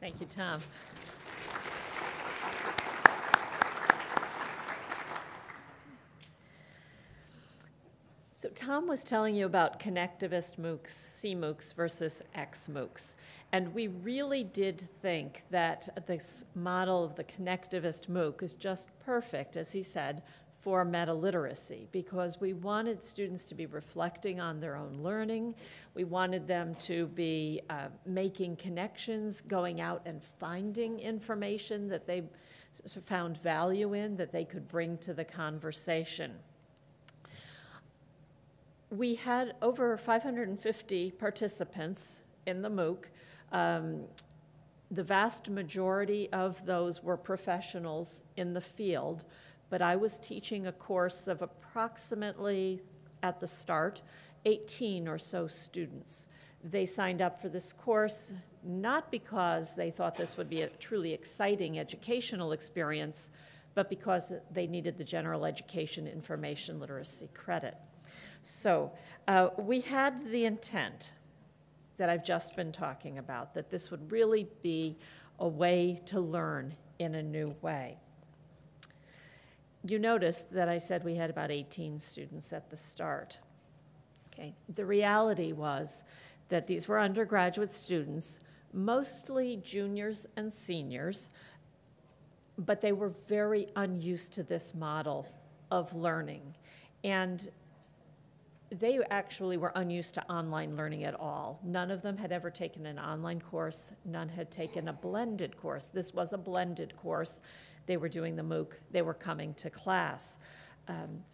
Thank you, Tom. So Tom was telling you about connectivist MOOCs, CMOOCs versus XMOOCs. And we really did think that this model of the connectivist MOOC is just perfect, as he said, for meta literacy because we wanted students to be reflecting on their own learning. We wanted them to be uh, making connections, going out and finding information that they found value in that they could bring to the conversation. We had over 550 participants in the MOOC. Um, the vast majority of those were professionals in the field, but I was teaching a course of approximately, at the start, 18 or so students. They signed up for this course not because they thought this would be a truly exciting educational experience, but because they needed the general education information literacy credit. So uh, we had the intent that I've just been talking about, that this would really be a way to learn in a new way. You noticed that I said we had about 18 students at the start. Okay. The reality was that these were undergraduate students, mostly juniors and seniors, but they were very unused to this model of learning. And they actually were unused to online learning at all. None of them had ever taken an online course, none had taken a blended course. This was a blended course. They were doing the MOOC, they were coming to class. Um,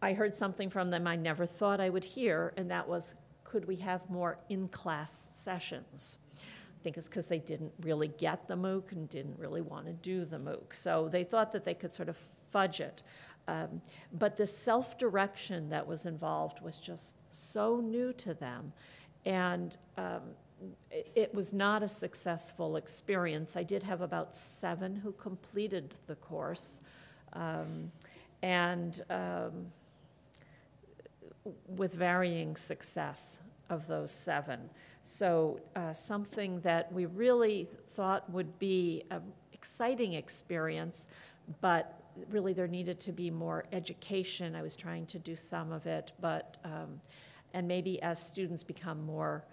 I heard something from them I never thought I would hear, and that was could we have more in class sessions? I think it's because they didn't really get the MOOC and didn't really want to do the MOOC. So they thought that they could sort of fudge it. Um, but the self direction that was involved was just so new to them. And um, it, it, was not a successful experience. I did have about seven who completed the course. Um, and um, with varying success of those seven. So, uh, something that we really thought would be an exciting experience, but really there needed to be more education. I was trying to do some of it, but, um, and maybe as students become more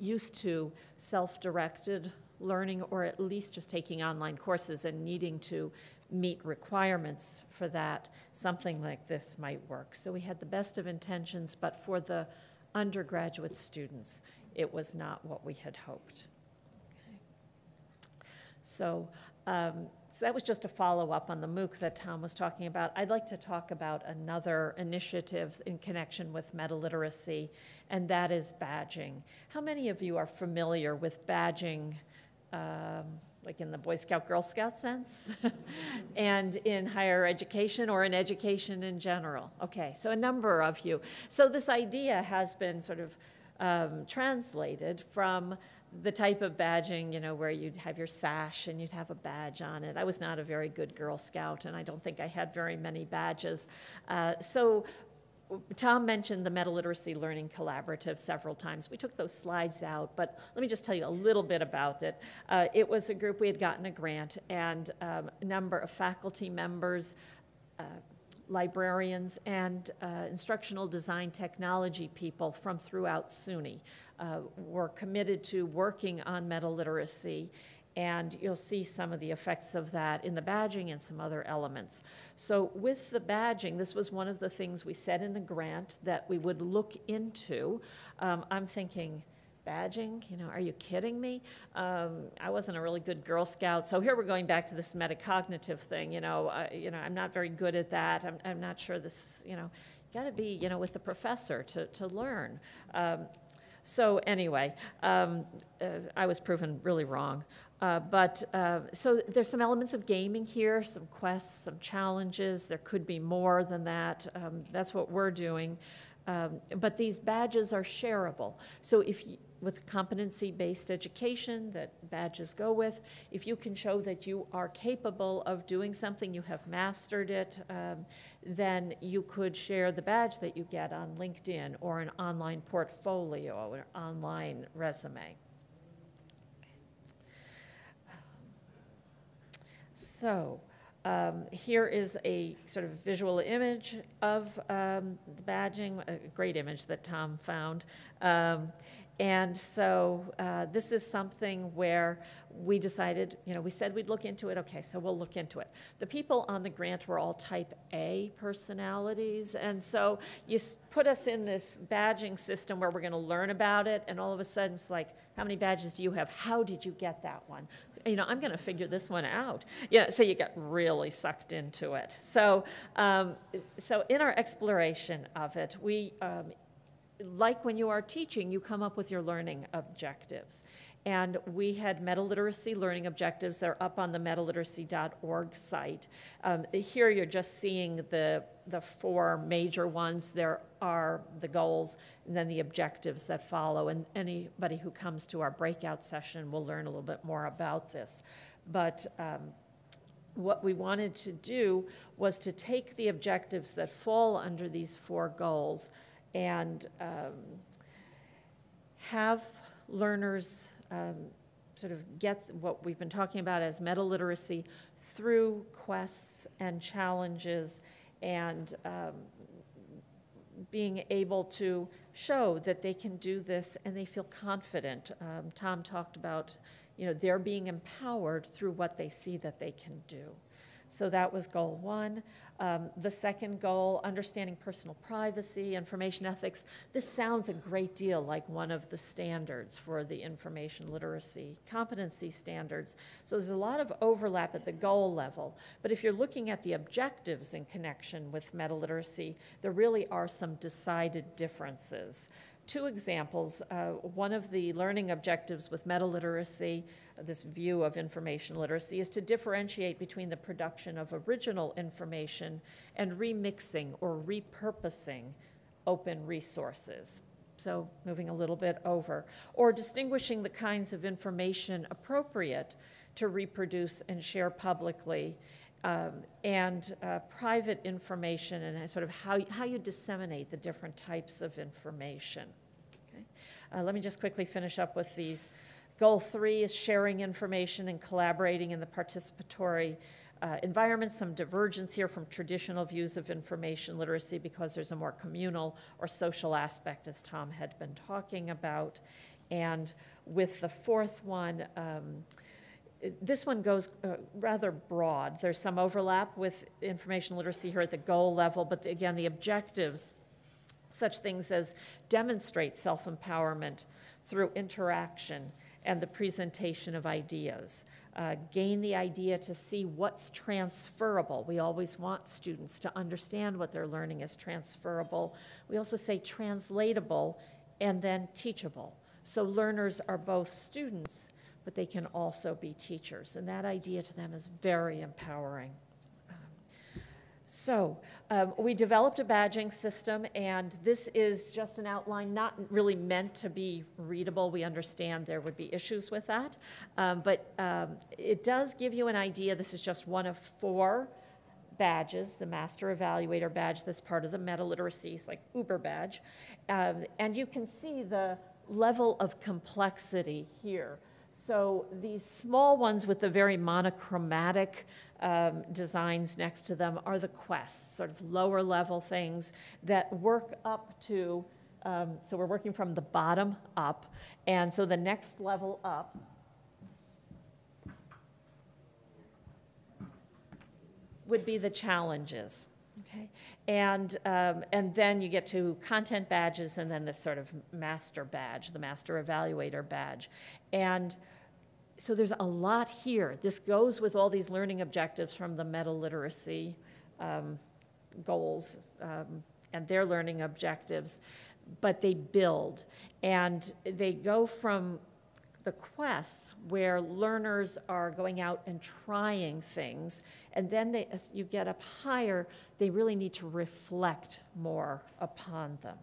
used to self directed learning or at least just taking online courses and needing to meet requirements for that, something like this might work. So we had the best of intentions, but for the undergraduate students, it was not what we had hoped. Okay. So um, so that was just a follow-up on the MOOC that Tom was talking about. I'd like to talk about another initiative in connection with meta literacy, and that is badging. How many of you are familiar with badging, um, like in the Boy Scout, Girl Scout sense, [laughs] and in higher education or in education in general? Okay, so a number of you. So this idea has been sort of um, translated from the type of badging, you know, where you'd have your sash and you'd have a badge on it. I was not a very good Girl Scout, and I don't think I had very many badges. Uh, so Tom mentioned the Meta Literacy Learning Collaborative several times. We took those slides out, but let me just tell you a little bit about it. Uh, it was a group, we had gotten a grant, and um, a number of faculty members, uh, librarians and uh, instructional design technology people from throughout SUNY uh, were committed to working on meta literacy and you'll see some of the effects of that in the badging and some other elements. So with the badging, this was one of the things we said in the grant that we would look into. Um, I'm thinking, badging? You know, are you kidding me? Um, I wasn't a really good Girl Scout. So here we're going back to this metacognitive thing. You know, uh, you know, I'm not very good at that. I'm, I'm not sure this, you know, got to be, you know, with the professor to, to learn. Um, so anyway, um, uh, I was proven really wrong. Uh, but uh, so there's some elements of gaming here, some quests, some challenges. There could be more than that. Um, that's what we're doing. Um, but these badges are shareable. So if you, with competency-based education that badges go with, if you can show that you are capable of doing something, you have mastered it, um, then you could share the badge that you get on LinkedIn or an online portfolio or online resume. So, Um, Here is a sort of visual image of um, the badging, a great image that Tom found. Um, And so uh, this is something where we decided, you know, we said we'd look into it, okay, so we'll look into it. The people on the grant were all type A personalities, and so you put us in this badging system where we're going to learn about it, and all of a sudden it's like, how many badges do you have? How did you get that one? You know, I'm going to figure this one out. Yeah, so you got really sucked into it. So, um, so in our exploration of it, we um, like when you are teaching, you come up with your learning objectives. And we had meta literacy learning objectives that are up on the metaliteracy.org site. Um, here you're just seeing the, the four major ones. There are the goals and then the objectives that follow. And anybody who comes to our breakout session will learn a little bit more about this. But um, what we wanted to do was to take the objectives that fall under these four goals and um, have learners um, sort of get what we've been talking about as meta literacy through quests and challenges and um, being able to show that they can do this and they feel confident. Um, Tom talked about, you know, they're being empowered through what they see that they can do. So that was goal one. Um, the second goal, understanding personal privacy, information ethics. This sounds a great deal like one of the standards for the information literacy competency standards. So there's a lot of overlap at the goal level. But if you're looking at the objectives in connection with meta literacy, there really are some decided differences. Two examples. Uh, one of the learning objectives with meta literacy this view of information literacy is to differentiate between the production of original information and remixing or repurposing open resources. So moving a little bit over, or distinguishing the kinds of information appropriate to reproduce and share publicly um, and uh, private information and sort of how, how you disseminate the different types of information. Okay? Uh, let me just quickly finish up with these Goal three is sharing information and collaborating in the participatory uh, environment. Some divergence here from traditional views of information literacy because there's a more communal or social aspect, as Tom had been talking about. And with the fourth one, um, this one goes uh, rather broad. There's some overlap with information literacy here at the goal level, but the, again, the objectives, such things as demonstrate self empowerment through interaction and the presentation of ideas. Uh, gain the idea to see what's transferable. We always want students to understand what they're learning is transferable. We also say translatable and then teachable. So learners are both students, but they can also be teachers. And that idea to them is very empowering. So um, we developed a badging system, and this is just an outline, not really meant to be readable. We understand there would be issues with that, um, but um, it does give you an idea. This is just one of four badges, the Master Evaluator badge that's part of the meta literacy, it's like Uber badge. Um, and you can see the level of complexity here. So these small ones with the very monochromatic um, designs next to them are the quests, sort of lower level things that work up to, um, so we're working from the bottom up. And so the next level up would be the challenges. Okay, and um, and then you get to content badges, and then this sort of master badge, the master evaluator badge, and so there's a lot here. This goes with all these learning objectives from the meta literacy um, goals um, and their learning objectives, but they build. And they go from the quests where learners are going out and trying things, and then they, as you get up higher, they really need to reflect more upon them.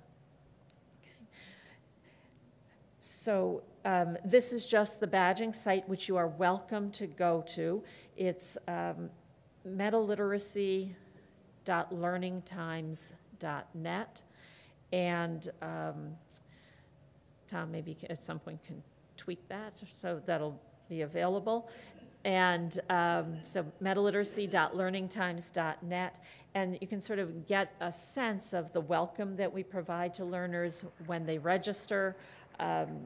So um, this is just the badging site, which you are welcome to go to. It's um, metaliteracy.learningtimes.net. And um, Tom maybe at some point can tweet that, so that'll be available. And um, so metaliteracy.learningtimes.net. And you can sort of get a sense of the welcome that we provide to learners when they register. Um,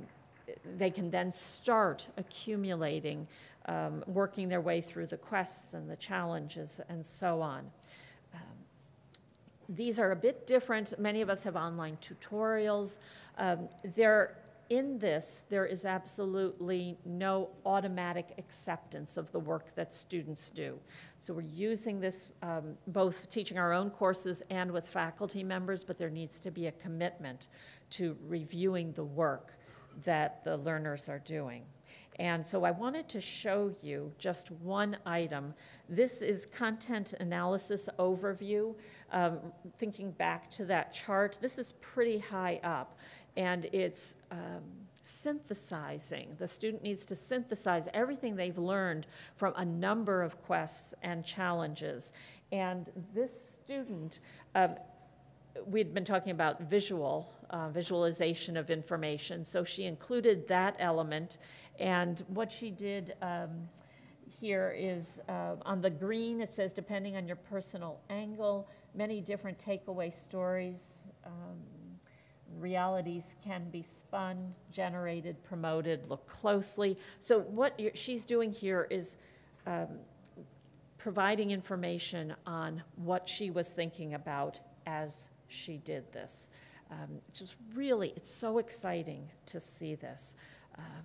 they can then start accumulating, um, working their way through the quests and the challenges and so on. Um, These are a bit different. Many of us have online tutorials. Um, in this, there is absolutely no automatic acceptance of the work that students do. So we're using this um, both teaching our own courses and with faculty members, but there needs to be a commitment to reviewing the work that the learners are doing. And so I wanted to show you just one item. This is content analysis overview. Um, thinking back to that chart, this is pretty high up, and it's um, synthesizing. The student needs to synthesize everything they've learned from a number of quests and challenges. And this student, um, we'd been talking about visual, uh, visualization of information, so she included that element. And what she did um, here is uh, on the green, it says, depending on your personal angle, many different takeaway stories. Um, realities can be spun, generated, promoted, look closely. So what she's doing here is um, providing information on what she was thinking about as she did this. Um, Just really, it's so exciting to see this. Um,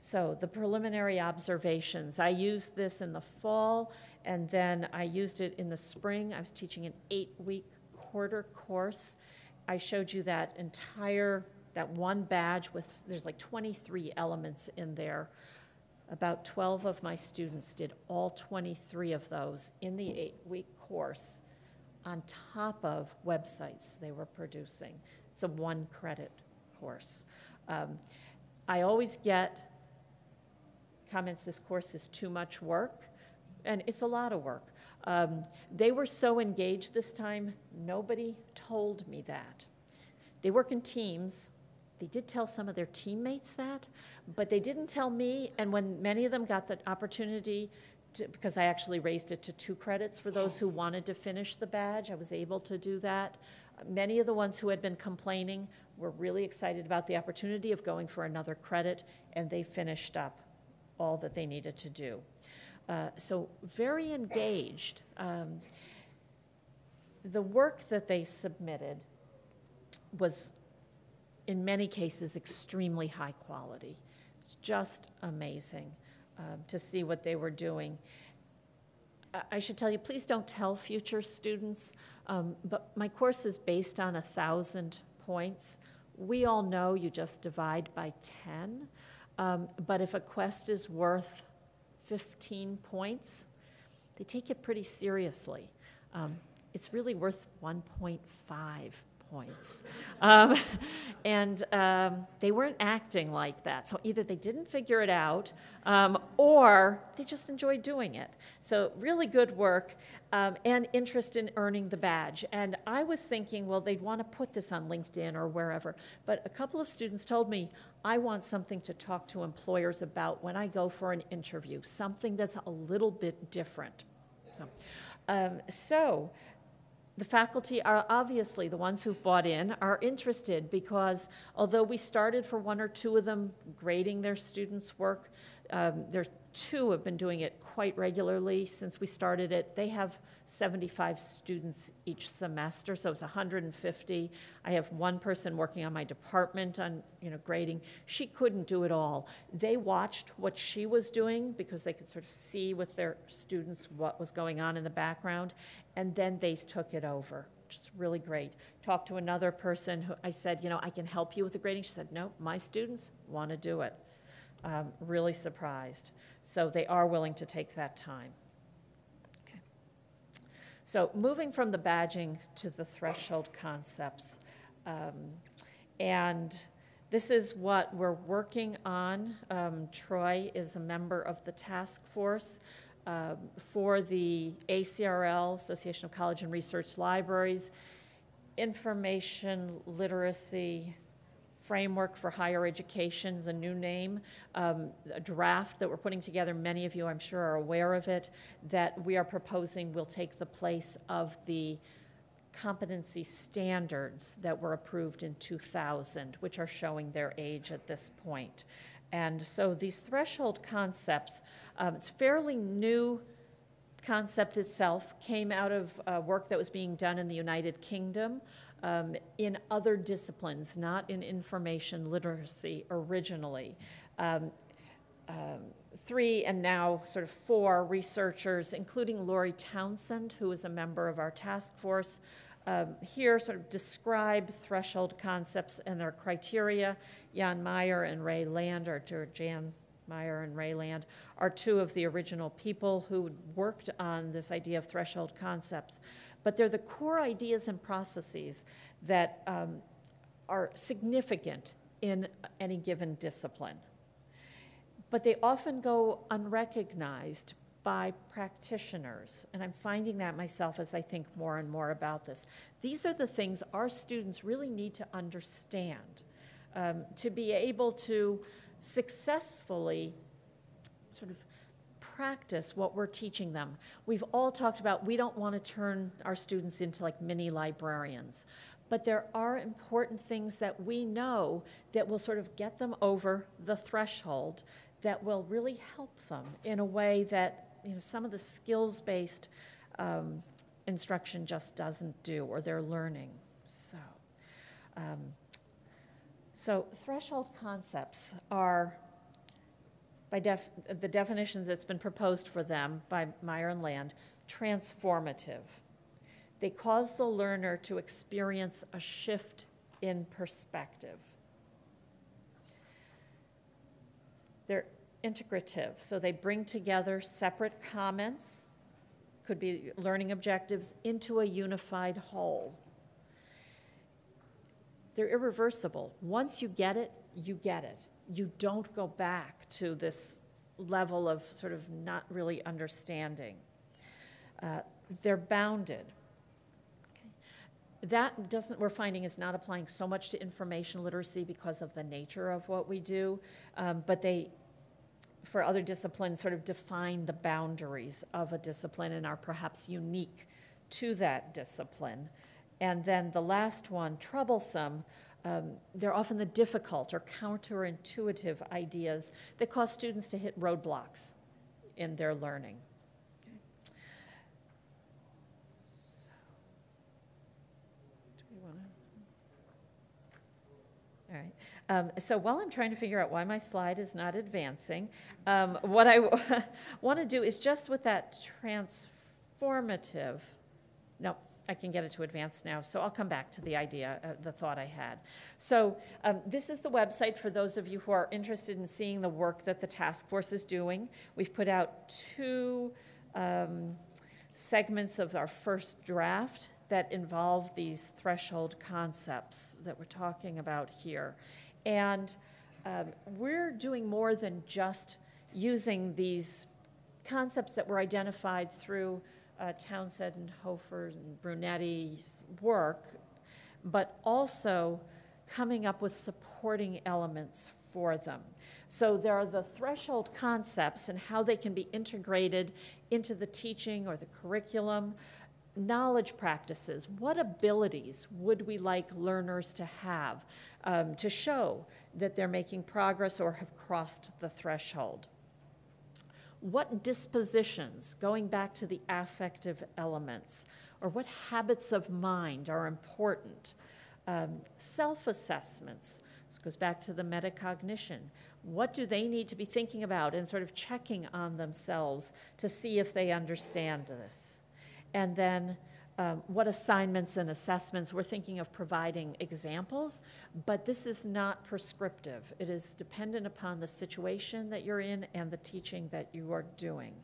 So the preliminary observations, I used this in the fall, and then I used it in the spring. I was teaching an eight-week quarter course. I showed you that entire, that one badge with, there's like 23 elements in there. About 12 of my students did all 23 of those in the eight-week course on top of websites they were producing. It's a one-credit course. Um, I always get comments, this course is too much work, and it's a lot of work. Um, They were so engaged this time, nobody told me that. They work in teams. They did tell some of their teammates that, but they didn't tell me, and when many of them got the opportunity to, because I actually raised it to two credits for those who wanted to finish the badge, I was able to do that. Many of the ones who had been complaining were really excited about the opportunity of going for another credit, and they finished up all that they needed to do. Uh, So very engaged. Um, The work that they submitted was, in many cases, extremely high quality. It's just amazing um, to see what they were doing. I- should tell you, please don't tell future students, um, but my course is based on a 1,000 points. We all know you just divide by 10, um, but if a quest is worth 15 points, they take it pretty seriously. Um, It's really worth 1.5 points. Um, [laughs] And um, they weren't acting like that. So either they didn't figure it out, um, or they just enjoyed doing it. So really good work um, and interest in earning the badge. And I was thinking, well, they'd want to put this on LinkedIn or wherever. But a couple of students told me, I want something to talk to employers about when I go for an interview, something that's a little bit different. So, um, so the faculty are obviously, the ones who've bought in, are interested because although we started for one or two of them grading their students' work, um, there two have been doing it quite regularly since we started it. They have 75 students each semester, so it's 150. I have one person working on my department on, you know, grading. She couldn't do it all. They watched what she was doing because they could sort of see with their students what was going on in the background, and then they took it over, which is really great. Talked to another person who I said, you know, I can help you with the grading. She said, no, my students want to do it. Um, really surprised. So they are willing to take that time. So moving from the badging to the threshold concepts. um, And this is what we're working on. Um, Troy is a member of the task force um, for the ACRL, Association of College and Research Libraries, information literacy Framework for Higher Education, the new name, um, a draft that we're putting together. Many of you, I'm sure, are aware of it, that we are proposing will take the place of the competency standards that were approved in 2000, which are showing their age at this point. And so these threshold concepts, um, it's fairly new concept itself, came out of uh, work that was being done in the United Kingdom um, in other disciplines, not in information literacy originally. Um, um, three and now sort of four researchers, including Lori Townsend, who is a member of our task force, um, here sort of describe threshold concepts and their criteria. Jan Meyer and Ray Land, or Jan Meyer and Ray Land, are two of the original people who worked on this idea of threshold concepts. But they're the core ideas and processes that um, are significant in any given discipline. But they often go unrecognized by practitioners, and I'm finding that myself as I think more and more about this. These are the things our students really need to understand um, to be able to successfully sort of practice what we're teaching them. We've all talked about we don't want to turn our students into like mini librarians, but there are important things that we know that will sort of get them over the threshold that will really help them in a way that you know, some of the skills-based um, instruction just doesn't do, or they're learning. So, um, so threshold concepts are, by def, the definition that's been proposed for them by Meyer and Land, transformative. They cause the learner to experience a shift in perspective. They're integrative. So they bring together separate comments, could be learning objectives, into a unified whole. They're irreversible. Once you get it, you get it. You don't go back to this level of sort of not really understanding. Uh, they're bounded. That doesn't, we're finding is not applying so much to information literacy because of the nature of what we do, um, but they for other disciplines sort of define the boundaries of a discipline and are perhaps unique to that discipline. And then the last one, troublesome, um, they're often the difficult or counterintuitive ideas that cause students to hit roadblocks in their learning. All right. Um, so while I'm trying to figure out why my slide is not advancing, um, what I [laughs] want to do is just with that transformative, no, I can get it to advance now, so I'll come back to the idea, uh, the thought I had. So um, this is the website for those of you who are interested in seeing the work that the task force is doing. We've put out two um, segments of our first draft that involve these threshold concepts that we're talking about here. And um, we're doing more than just using these concepts that were identified through uh, Townsend and Hofer and Brunetti's work, but also coming up with supporting elements for them. So there are the threshold concepts and how they can be integrated into the teaching or the curriculum, knowledge practices. What abilities would we like learners to have? um, to show that they're making progress or have crossed the threshold. What dispositions, going back to the affective elements, or what habits of mind are important? Um, Self assessments. This goes back to the metacognition. What do they need to be thinking about and sort of checking on themselves to see if they understand this? And then um, what assignments and assessments. We're thinking of providing examples, but this is not prescriptive. It is dependent upon the situation that you're in and the teaching that you are doing.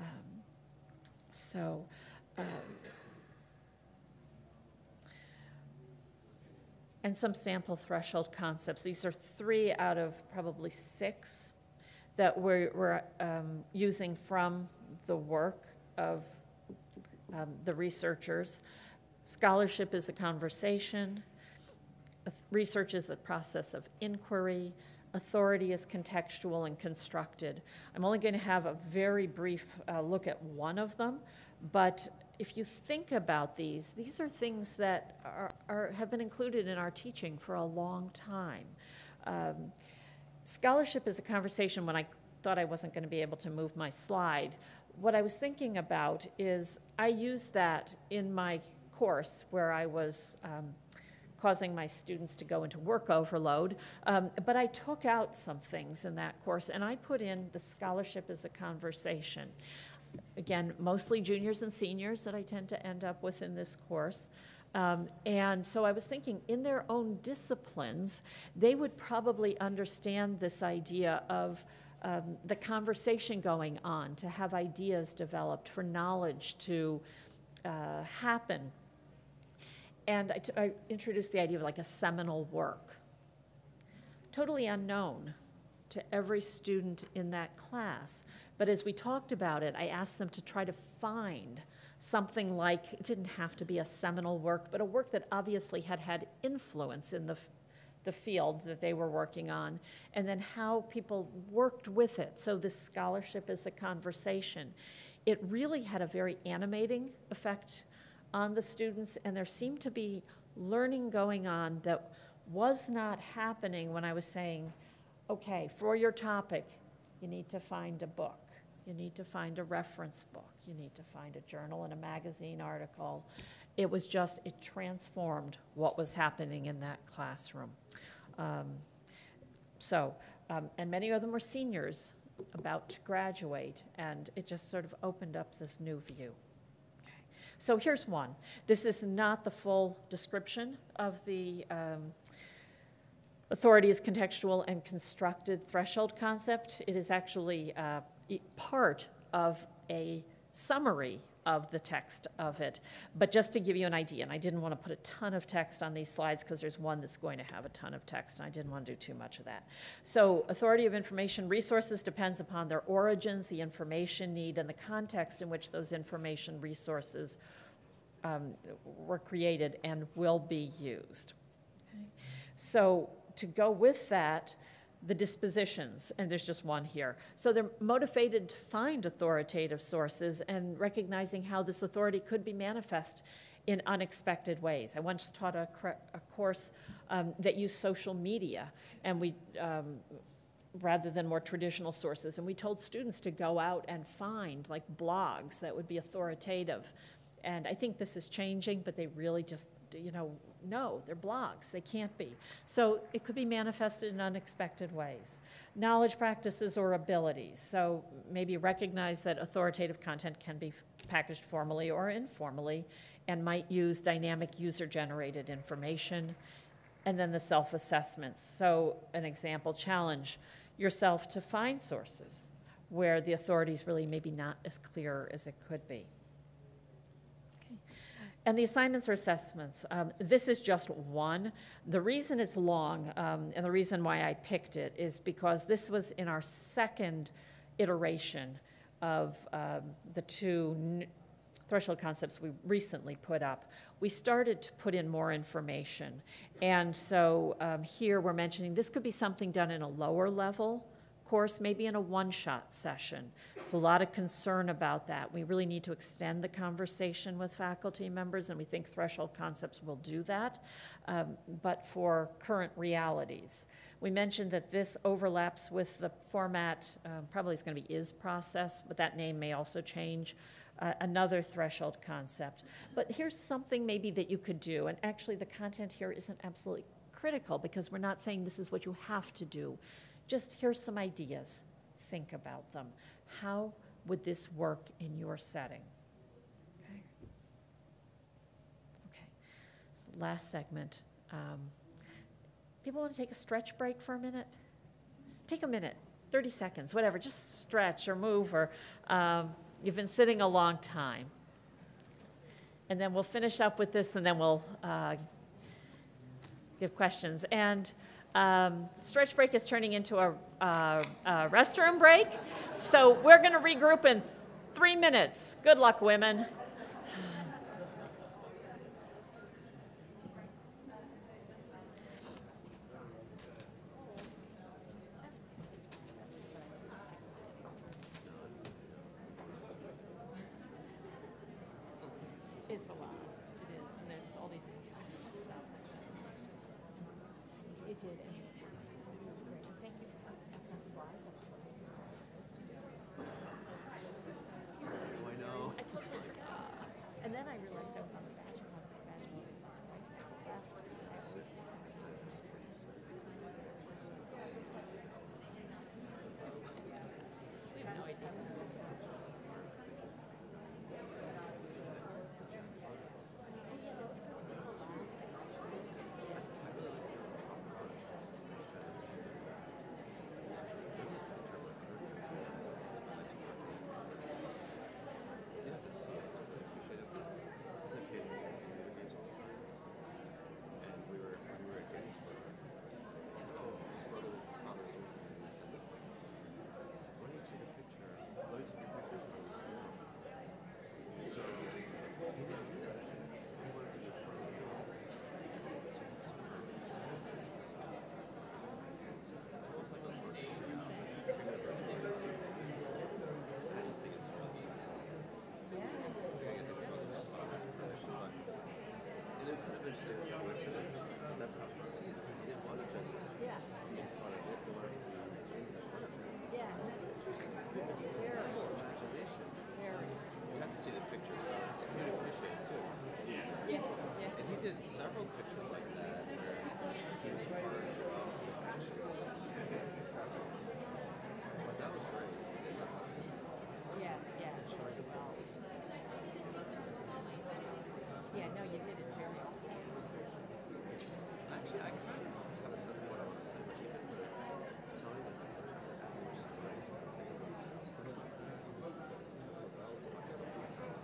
Um, so, um, and some sample threshold concepts. These are three out of probably six that we're, we're um, using from the work of um, the researchers. Scholarship is a conversation. research is a process of inquiry, authority is contextual and constructed. I'm only going to have a very brief uh, look at one of them, but if you think about these, these are things that are, are, have been included in our teaching for a long time. Um, scholarship is a conversation when I thought I wasn't going to be able to move my slide. What I was thinking about is I used that in my course where I was um, causing my students to go into work overload. Um, but I took out some things in that course and I put in the scholarship as a conversation. Again, mostly juniors and seniors that I tend to end up with in this course. Um, and so I was thinking, in their own disciplines, they would probably understand this idea of um, the conversation going on, to have ideas developed, for knowledge to uh, happen and I, I introduced the idea of like a seminal work. Totally unknown to every student in that class. But as we talked about it, I asked them to try to find something like, it didn't have to be a seminal work, but a work that obviously had had influence in the, the field that they were working on, and then how people worked with it. So this scholarship is a conversation. It really had a very animating effect on the students, and there seemed to be learning going on that was not happening when I was saying, okay, for your topic, you need to find a book. You need to find a reference book. You need to find a journal and a magazine article. It was just, it transformed what was happening in that classroom. Um, so, um, and many of them were seniors about to graduate, and it just sort of opened up this new view. So here's one. This is not the full description of the um, authority's contextual and constructed threshold concept. It is actually uh, part of a summary of the text of it. But just to give you an idea, and I didn't want to put a ton of text on these slides because there's one that's going to have a ton of text, and I didn't want to do too much of that. So authority of information resources depends upon their origins, the information need, and the context in which those information resources um, were created and will be used. Okay? So to go with that, the dispositions, and there's just one here. So they're motivated to find authoritative sources and recognizing how this authority could be manifest in unexpected ways. I once taught a, a course um, that used social media, and we, um, rather than more traditional sources, and we told students to go out and find like blogs that would be authoritative. And I think this is changing, but they really just you know, no, they're blogs. They can't be. So it could be manifested in unexpected ways. Knowledge practices or abilities. So maybe recognize that authoritative content can be packaged formally or informally and might use dynamic user generated information. And then the self assessments. So, an example challenge yourself to find sources where the authority is really maybe not as clear as it could be. And the assignments or assessments, um, this is just one. The reason it's long, um, and the reason why I picked it, is because this was in our second iteration of um, the two threshold concepts we recently put up. We started to put in more information. And so um, here we're mentioning this could be something done in a lower level course, maybe in a one-shot session. There's a lot of concern about that. We really need to extend the conversation with faculty members, and we think threshold concepts will do that, um, but for current realities. We mentioned that this overlaps with the format, um, probably is going to be is process, but that name may also change. Uh, another threshold concept. But here's something maybe that you could do, and actually the content here isn't absolutely critical because we're not saying this is what you have to do. Just here's some ideas. Think about them. How would this work in your setting? Okay. Okay. So last segment. Um, people want to take a stretch break for a minute? Take a minute, 30 seconds, whatever. Just stretch or move, or um, you've been sitting a long time. And then we'll finish up with this, and then we'll uh, give questions. And um, stretch break is turning into a, a restroom break. So we're going to regroup in three minutes. Good luck, women. You did, and it was great. And thank you for putting up that slide. That was what we were supposed to do. Oh, I know. I totally forgot. And then I realized I was on the badge, and the badge was on the left. We have no idea. Yeah, this, uh, it's really appreciative. As a kid, we used to go to games all the time. And we were, we were at Gettysburg. I said, oh, his brother, his father's doing something. And I said, look, why don't you take a picture? Let me take a picture from this mural. So he didn't do that. He wanted to do it for me. So he sort of himself. It's, it's almost like a virtual reality. Bring it virtually. I just think it's really fascinating. And his brother's father's permission, but and it could have been just a coincidence. but That's how he sees it. He didn't want to just Yeah, be in front of it. He wanted to be in front of it. yeah, and that's Incredible imagination. very, You have to see the picture, so it's, you can appreciate it too. 'cause it's beautiful. yeah, yeah. And he did several pictures like that where he was part of the action. But that was great. Yeah, yeah, it was well. Yeah, no, you did it very often. Actually, I kind of have a sense of what I want to say, but you can tell me this. afterwards. Just think about this. Well, it's like something like that.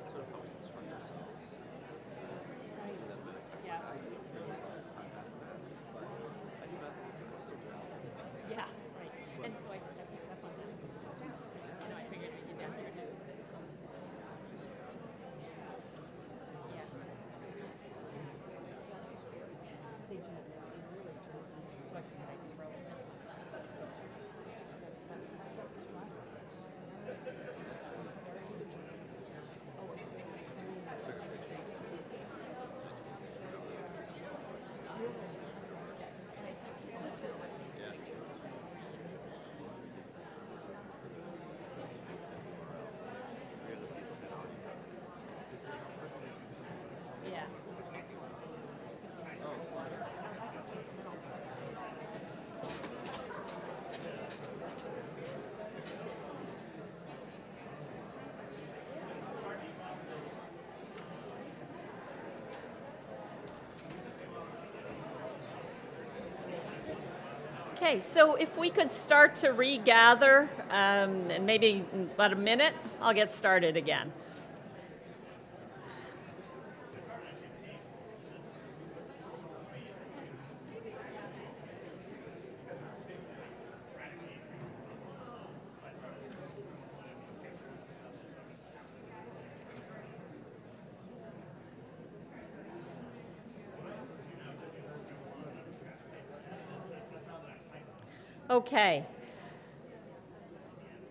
It's sort of how we construct ourselves. Right. That's been a Yeah. I do feel like I'm not bad, but I do math most of the Yeah, right. And so I did, I picked up on that. You know, I figured when you introduced it. Yeah. They do, they really do. So I figured I'd throw it. But lots of kids were Oh, it's interesting. And I think people have been like pictures of the screen. Yeah. Excellent. Just gonna get some water. Okay, so if we could start to regather, um, and maybe in about a minute, I'll get started again. Okay.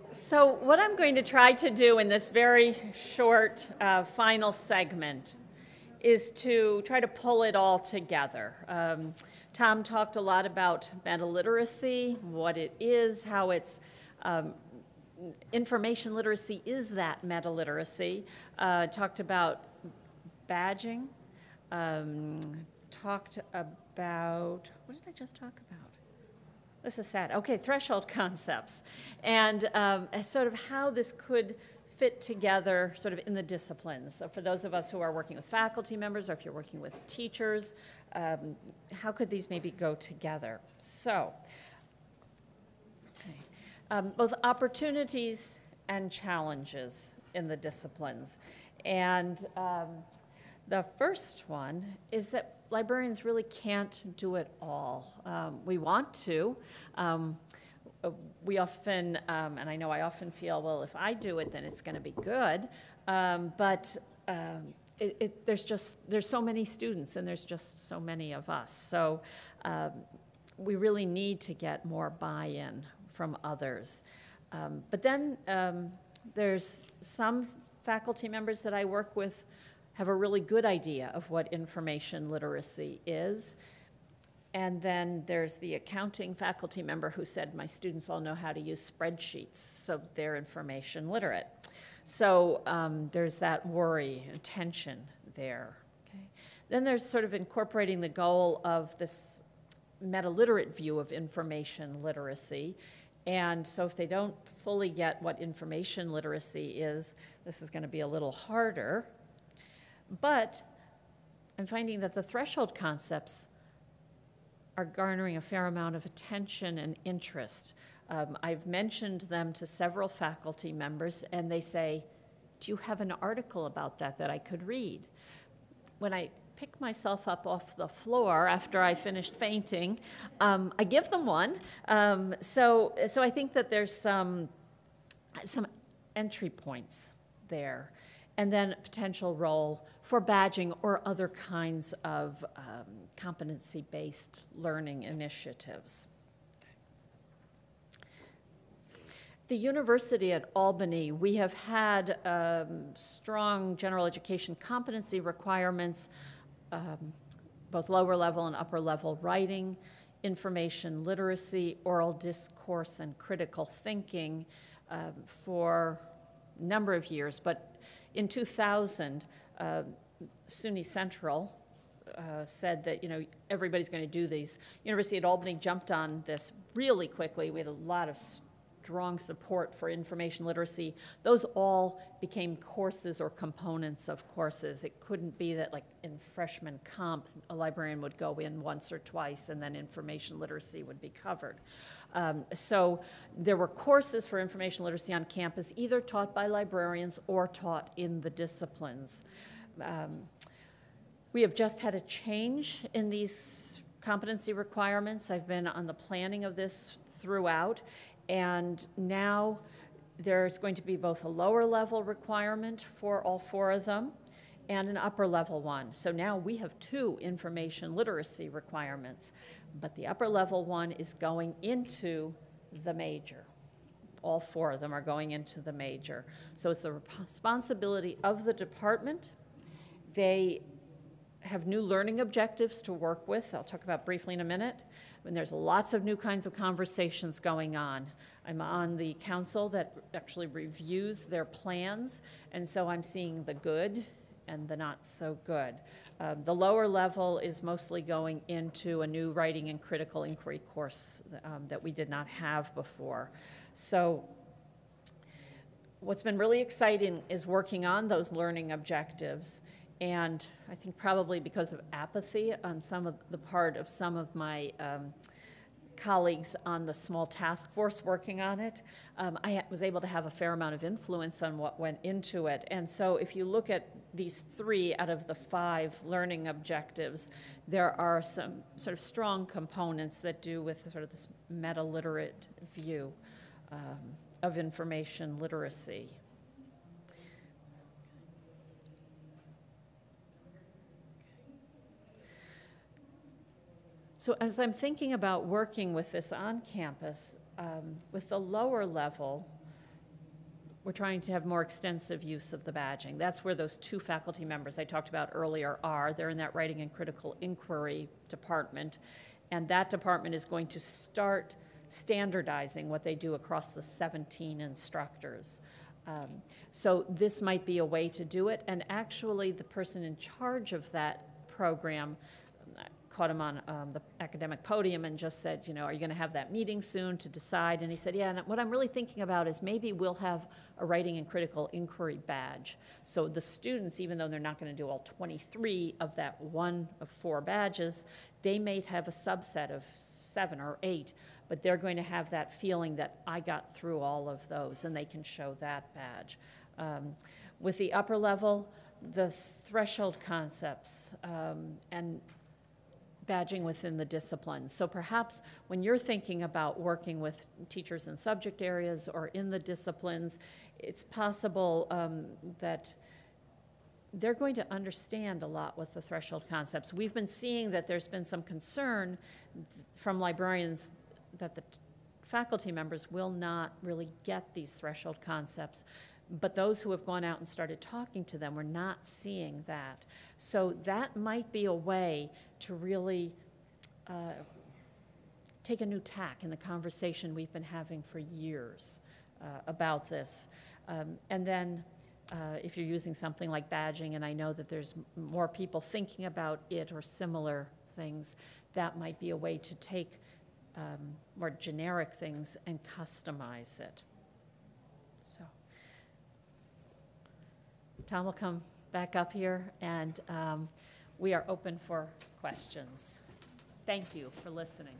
So, what I'm going to try to do in this very short uh, final segment is to try to pull it all together. Um, Tom talked a lot about meta literacy, what it is, how it's um, information literacy is that meta literacy. Uh, talked about badging, um, talked about, what did I just talk about? This is sad. Okay, threshold [laughs] concepts, and um, sort of how this could fit together sort of in the disciplines. So for those of us who are working with faculty members, or if you're working with teachers, um, how could these maybe go together? So, okay. Um, both opportunities and challenges in the disciplines. And um, the first one is that librarians really can't do it all. Um, we want to. Um, we often, um, and I know I often feel, well, if I do it, then it's going to be good. Um, but um, it, it, there's just there's so many students, and there's just so many of us. So um, we really need to get more buy-in from others. But then there's some faculty members that I work with have a really good idea of what information literacy is. And then there's the accounting faculty member who said, my students all know how to use spreadsheets, so they're information literate. So um, there's that worry and tension there. Okay. Then there's sort of incorporating the goal of this meta-literate view of information literacy. And so if they don't fully get what information literacy is, this is going to be a little harder. But I'm finding that the threshold concepts are garnering a fair amount of attention and interest. Um, I've mentioned them to several faculty members, and they say, Do you have an article about that that I could read? When I pick myself up off the floor after I finished fainting, um, I give them one. Um, so, so I think that there's some, some entry points there, and then potential role for badging or other kinds of um, competency-based learning initiatives. The University at Albany, we have had um, strong general education competency requirements, um, both lower level and upper level writing, information literacy, oral discourse, and critical thinking um, for a number of years. But in 2000, uh, SUNY Central uh, said that, you know, everybody's going to do these. University at Albany jumped on this really quickly. We had a lot of strong support for information literacy. Those all became courses or components of courses. It couldn't be that, like, in freshman comp, a librarian would go in once or twice and then information literacy would be covered. Um, so there were courses for information literacy on campus, either taught by librarians or taught in the disciplines. Um, we have just had a change in these competency requirements. I've been on the planning of this throughout, and now there's going to be both a lower level requirement for all four of them and an upper level one. So now we have two information literacy requirements, but the upper level one is going into the major. All four of them are going into the major. So it's the responsibility of the department. They have new learning objectives to work with. I'll talk about briefly in a minute. And there's lots of new kinds of conversations going on. I'm on the council that actually reviews their plans, and so I'm seeing the good and the not so good. Um, the lower level is mostly going into a new writing and critical inquiry course um, that we did not have before. So what's been really exciting is working on those learning objectives and I think probably because of apathy on some of the part of some of my um, colleagues on the small task force working on it, um, I was able to have a fair amount of influence on what went into it. And so if you look at these three out of the five learning objectives, there are some sort of strong components that do with sort of this meta-literate view um, of information literacy. So as I'm thinking about working with this on campus, um, with the lower level, we're trying to have more extensive use of the badging. That's where those two faculty members I talked about earlier are. They're in that writing and critical inquiry department. And that department is going to start standardizing what they do across the 17 instructors. Um, so this might be a way to do it. And actually, the person in charge of that program caught him on um, the academic podium and just said, you know, are you going to have that meeting soon to decide? And he said, yeah, and what I'm really thinking about is maybe we'll have a writing and critical inquiry badge. So the students, even though they're not going to do all 23 of that one of four badges, they may have a subset of seven or eight, but they're going to have that feeling that I got through all of those, and they can show that badge. Um, with the upper level, the threshold concepts um, and badging within the disciplines. So perhaps when you're thinking about working with teachers in subject areas or in the disciplines, it's possible um, that they're going to understand a lot with the threshold concepts. We've been seeing that there's been some concern from librarians that the faculty members will not really get these threshold concepts but those who have gone out and started talking to them, we're not seeing that. So that might be a way to really uh, take a new tack in the conversation we've been having for years uh, about this. Um, And then, uh, if you're using something like badging, and I know that there's more people thinking about it or similar things, that might be a way to take um, more generic things and customize it. So, Tom will come back up here, and um, we are open for questions. Thank you for listening.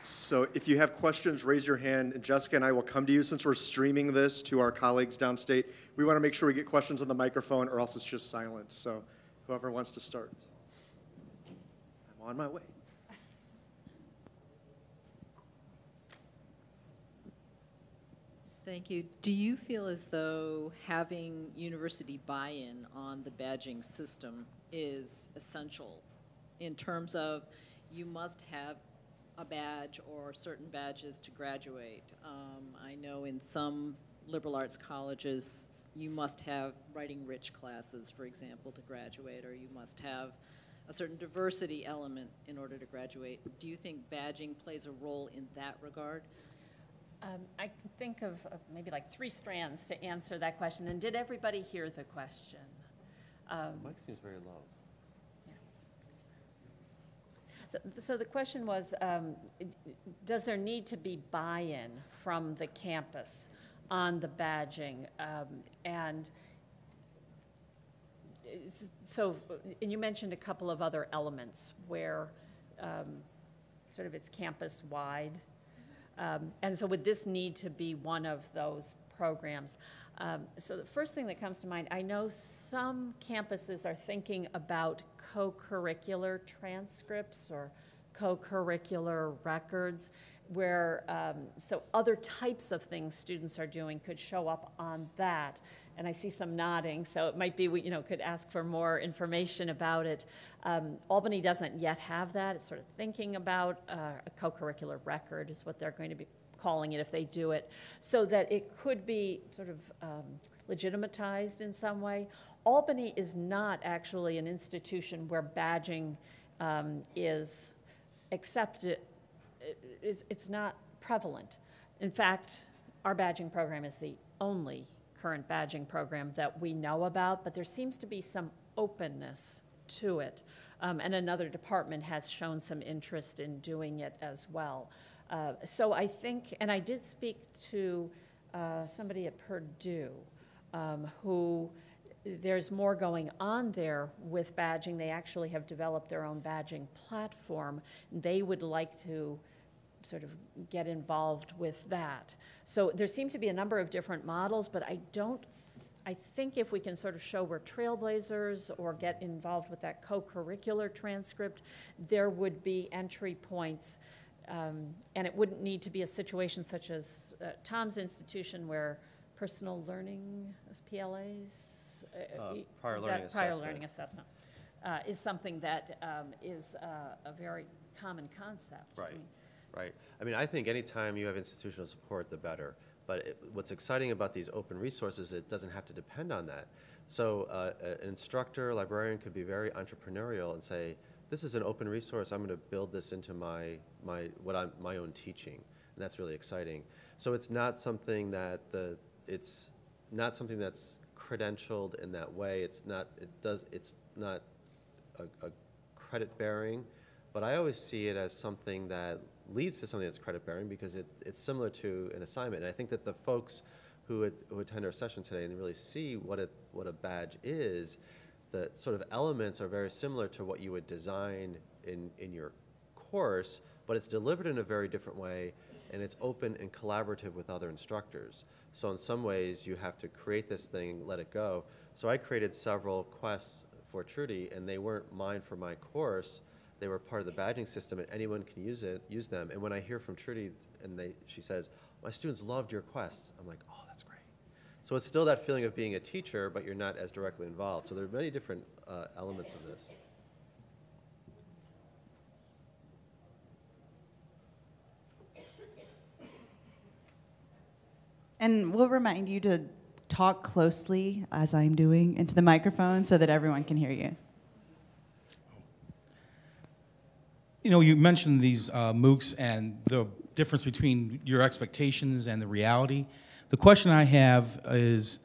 So if you have questions, raise your hand, and Jessica and I will come to you since we're streaming this to our colleagues downstate. We want to make sure we get questions on the microphone, or else it's just silence. So whoever wants to start. I'm on my way. Thank you. Do you feel as though having university buy-in on the badging system is essential in terms of you must have a badge or certain badges to graduate? Um, I know in some liberal arts colleges, you must have writing rich classes, for example, to graduate, or you must have a certain diversity element in order to graduate. Do you think badging plays a role in that regard? Um, I can think of of maybe like three strands to answer that question. And did everybody hear the question? Um, Mike seems very low. So, so the question was, um, does there need to be buy-in from the campus on the badging? Um, And so, and you mentioned a couple of other elements where um, sort of it's campus-wide. Um, And so would this need to be one of those programs? Um, So the first thing that comes to mind, I know some campuses are thinking about co-curricular transcripts or co-curricular records where, um, so other types of things students are doing could show up on that. And I see some nodding, so it might be, we, you know, could ask for more information about it. Um, Albany doesn't yet have that. It's sort of thinking about uh, a co-curricular record is what they're going to be calling it if they do it, so that it could be sort of um, legitimatized in some way. Albany is not actually an institution where badging um, is accepted, is, it's not prevalent. In fact, our badging program is the only current badging program that we know about, but there seems to be some openness to it. Um, and another department has shown some interest in doing it as well. Uh, so I think, and I did speak to uh, somebody at Purdue um, who there's more going on there with badging. They actually have developed their own badging platform. They would like to sort of get involved with that. So there seem to be a number of different models, but I don't, I think if we can sort of show we're trailblazers or get involved with that co-curricular transcript, there would be entry points. Um, and it wouldn't need to be a situation such as uh, Tom's institution where personal learning, PLAs? uh, Uh, prior learning Prior assessment. learning assessment, uh, is something that um, is uh, a very common concept. I Right. mean, Right. I mean, I think anytime you have institutional support, the better. But it, what's exciting about these open resources, it doesn't have to depend on that. So uh, an instructor, librarian could be very entrepreneurial and say, this is an open resource, I'm going to build this into my, my, what I'm, my own teaching. And that's really exciting. So it's not something that the, it's not something that's credentialed in that way. It's not, it does, it's not a, a credit bearing, but I always see it as something that leads to something that's credit bearing because it, it's similar to an assignment. And I think that the folks who, who attend our session today and really see what a, what a badge is, the sort of elements are very similar to what you would design in, in your course, but it's delivered in a very different way and it's open and collaborative with other instructors. So in some ways, you have to create this thing, let it go. So I created several quests for Trudi, and they weren't mine for my course they were part of the badging system and anyone can use it, use them. And when I hear from Trudi and they, she says, my students loved your quests, I'm like, oh, that's great. So it's still that feeling of being a teacher, but you're not as directly involved. So there are many different uh, elements of this. And we'll remind you to talk closely, as I'm doing, into the microphone so that everyone can hear you. You know, you mentioned these uh, MOOCs and the difference between your expectations and the reality. The question I have is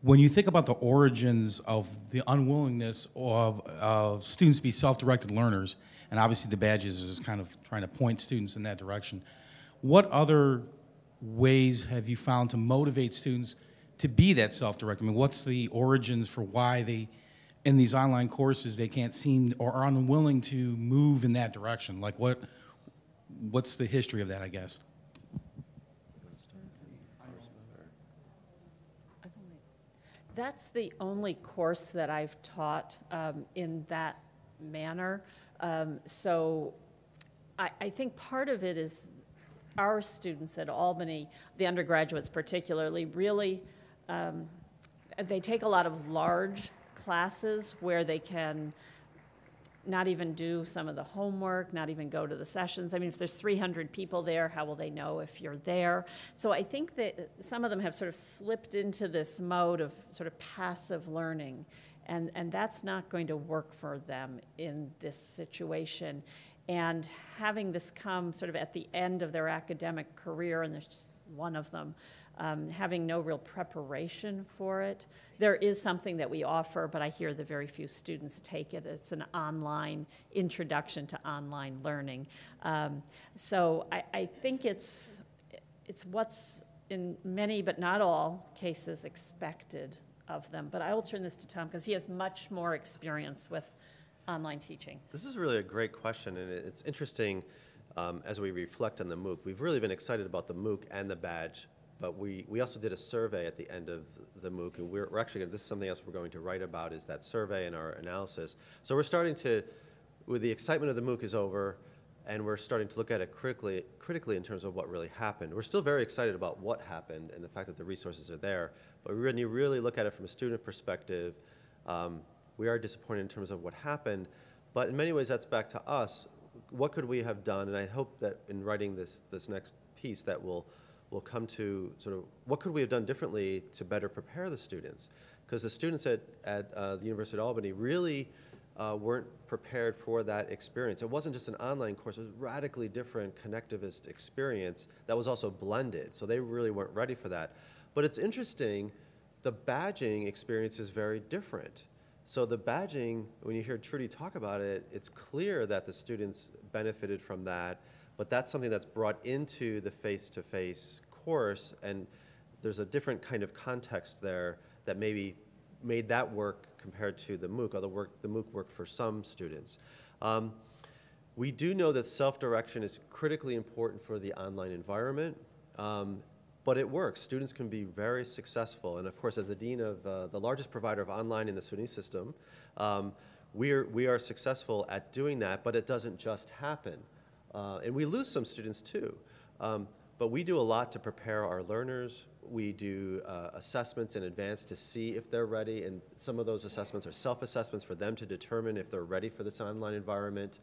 when you think about the origins of the unwillingness of, of students to be self directed learners, and obviously the badges is kind of trying to point students in that direction, what other ways have you found to motivate students to be that self directed? I mean, what's the origins for why they in these online courses they can't seem or are unwilling to move in that direction like what what's the history of that i guess That's the only course that I've taught um, in that manner. Um, So I, I think part of it is our students at Albany, the undergraduates particularly, really, um, they take a lot of large classes where they can not even do some of the homework, not even go to the sessions. I mean, if there's 300 people there, how will they know if you're there? So I think that some of them have sort of slipped into this mode of sort of passive learning, and, and that's not going to work for them in this situation. And having this come sort of at the end of their academic career, and there's just one of them, um, having no real preparation for it. There is something that we offer, but I hear that very few students take it. It's an online introduction to online learning. Um, so I, I think it's, it's what's in many, but not all cases, expected of them. But I will turn this to Tom because he has much more experience with online teaching. This is really a great question, and it's interesting um, as we reflect on the MOOC. We've really been excited about the MOOC and the badge, but we, we also did a survey at the end of the MOOC, and we're, we're actually, this is something else we're going to write about, is that survey and our analysis. So we're starting to, with the excitement of the MOOC is over, and we're starting to look at it critically, critically in terms of what really happened. We're still very excited about what happened and the fact that the resources are there, but when you really look at it from a student perspective. Um, we are disappointed in terms of what happened, but in many ways that's back to us. What could we have done? And I hope that in writing this, this next piece that will will come to sort of what could we have done differently to better prepare the students? Because the students at, at uh, the University of Albany really uh, weren't prepared for that experience. It wasn't just an online course, it was radically different connectivist experience that was also blended. So they really weren't ready for that. But it's interesting, the badging experience is very different. So the badging, when you hear Trudi talk about it, it's clear that the students benefited from that but that's something that's brought into the face-to-face course, and there's a different kind of context there that maybe made that work compared to the MOOC, although work, the MOOC worked for some students. Um, we do know that self-direction is critically important for the online environment, um, but it works. Students can be very successful, and of course, as the dean of uh, the largest provider of online in the SUNY system, um, we're, we are successful at doing that, but it doesn't just happen. Uh, and we lose some students too. Um, but we do a lot to prepare our learners. We do uh, assessments in advance to see if they're ready, and some of those assessments are self-assessments for them to determine if they're ready for this online environment.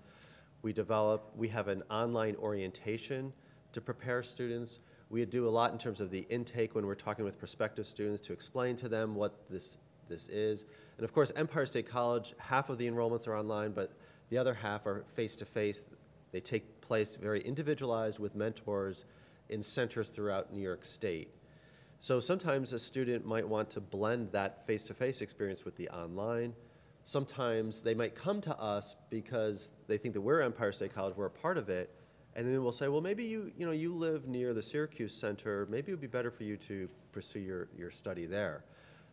We develop, we have an online orientation to prepare students. We do a lot in terms of the intake when we're talking with prospective students to explain to them what this, this is. And of course, Empire State College, half of the enrollments are online, but the other half are face-to-face. -face. They take place very individualized with mentors in centers throughout New York State. So sometimes a student might want to blend that face-to-face experience with the online. Sometimes they might come to us because they think that we're Empire State College, we're a part of it, and then we'll say, well, maybe you, you know, you live near the Syracuse Center, maybe it would be better for you to pursue your, your study there.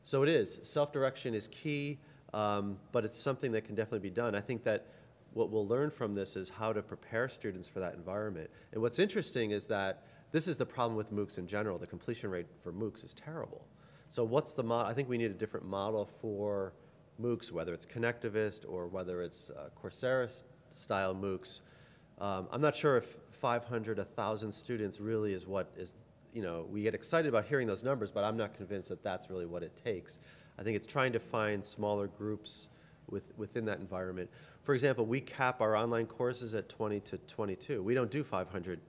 So it is, self-direction is key, um, but it's something that can definitely be done. I think that what we'll learn from this is how to prepare students for that environment. And what's interesting is that this is the problem with MOOCs in general. The completion rate for MOOCs is terrible. So what's the model? I think we need a different model for MOOCs, whether it's connectivist or whether it's uh, Coursera-style MOOCs. Um, I'm not sure if 500, 1,000 students really is what is, you know, we get excited about hearing those numbers, but I'm not convinced that that's really what it takes. I think it's trying to find smaller groups with, within that environment. For example, we cap our online courses at 20 to 22. We don't do 500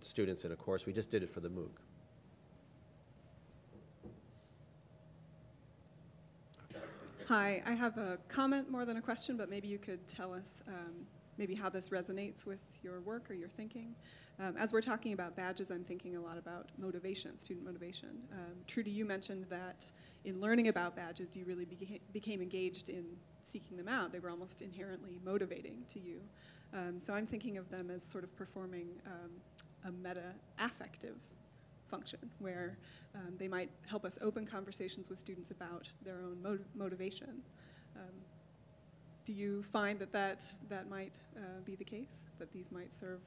students in a course. We just did it for the MOOC. Hi, I have a comment more than a question, but maybe you could tell us um, maybe how this resonates with your work or your thinking. Um, as we're talking about badges, I'm thinking a lot about motivation, student motivation. Um, Trudi, you mentioned that in learning about badges, you really beca became engaged in seeking them out. They were almost inherently motivating to you. Um, so I'm thinking of them as sort of performing um, a meta affective function where um, they might help us open conversations with students about their own mot- motivation. Um, do you find that that, that might uh, be the case? That these might serve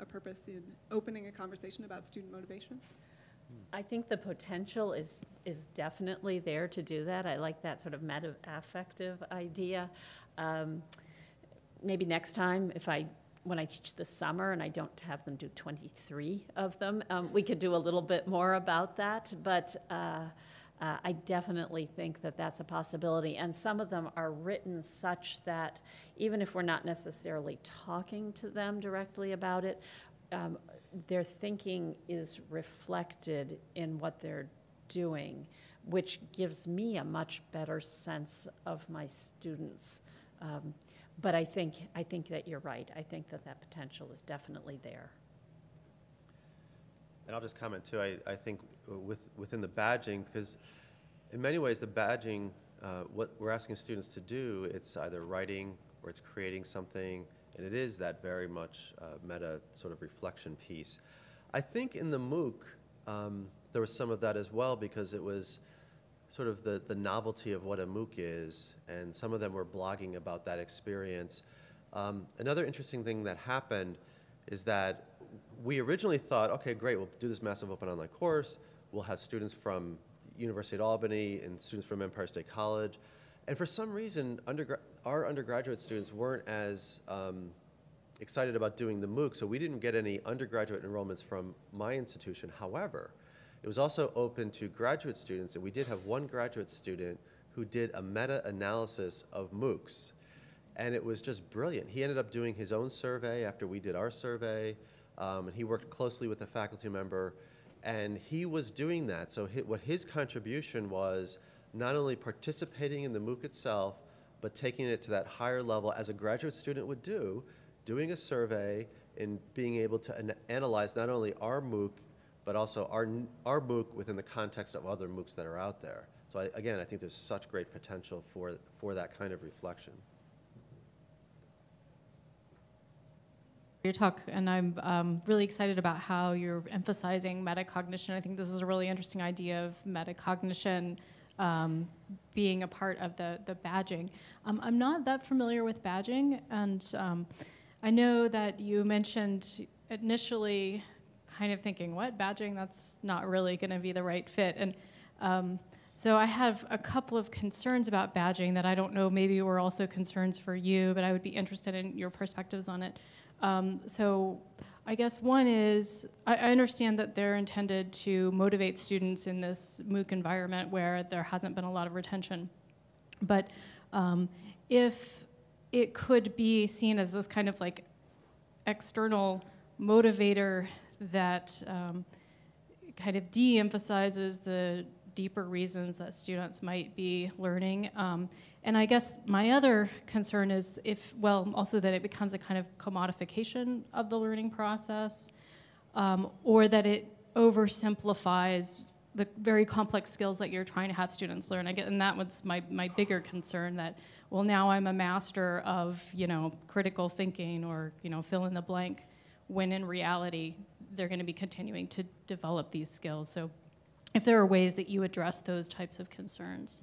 a purpose in opening a conversation about student motivation? I think the potential is, is definitely there to do that. I like that sort of meta-affective idea. Um, Maybe next time, if I, when I teach this summer and I don't have them do 23 of them, um, we could do a little bit more about that. But uh, uh, I definitely think that that's a possibility. And some of them are written such that even if we're not necessarily talking to them directly about it, um, their thinking is reflected in what they're doing, which gives me a much better sense of my students. Um, but I think, I think that you're right. I think that that potential is definitely there. And I'll just comment too, I, I think with, within the badging, because in many ways, the badging, uh, what we're asking students to do, it's either writing or it's creating something, and it is that very much uh, meta sort of reflection piece. I think in the MOOC, um, there was some of that as well because it was sort of the, the novelty of what a MOOC is, and some of them were blogging about that experience. Um, another interesting thing that happened is that we originally thought, okay, great, we'll do this massive open online course. We'll have students from University of Albany and students from Empire State College. And for some reason, undergra- our undergraduate students weren't as um, excited about doing the MOOC, so we didn't get any undergraduate enrollments from my institution. However, it was also open to graduate students, and we did have one graduate student who did a meta-analysis of MOOCs. And it was just brilliant. He ended up doing his own survey after we did our survey, um, and he worked closely with a faculty member, and he was doing that. So hi what his contribution was not only participating in the MOOC itself, but taking it to that higher level as a graduate student would do, doing a survey and being able to an analyze not only our MOOC, but also our, our MOOC within the context of other MOOCs that are out there. So I, again, I think there's such great potential for, for that kind of reflection. your talk, and I'm um, really excited about how you're emphasizing metacognition. I think this is a really interesting idea of metacognition um, being a part of the, the badging. Um, I'm not that familiar with badging, and um, I know that you mentioned initially kind of thinking, what, badging? That's not really going to be the right fit. And um, so I have a couple of concerns about badging that I don't know maybe were also concerns for you, but I would be interested in your perspectives on it. Um, so I guess one is I, I, understand that they're intended to motivate students in this MOOC environment where there hasn't been a lot of retention. But um, if it could be seen as this kind of like external motivator that um, kind of de-emphasizes the deeper reasons that students might be learning. Um, and I guess my other concern is if, well, also that it becomes a kind of commodification of the learning process, um, or that it oversimplifies the very complex skills that you're trying to have students learn. I get, and that was my, my bigger concern that, well, now I'm a master of, you know, critical thinking or, you know, fill in the blank, when in reality, they're going to be continuing to develop these skills. So if there are ways that you address those types of concerns.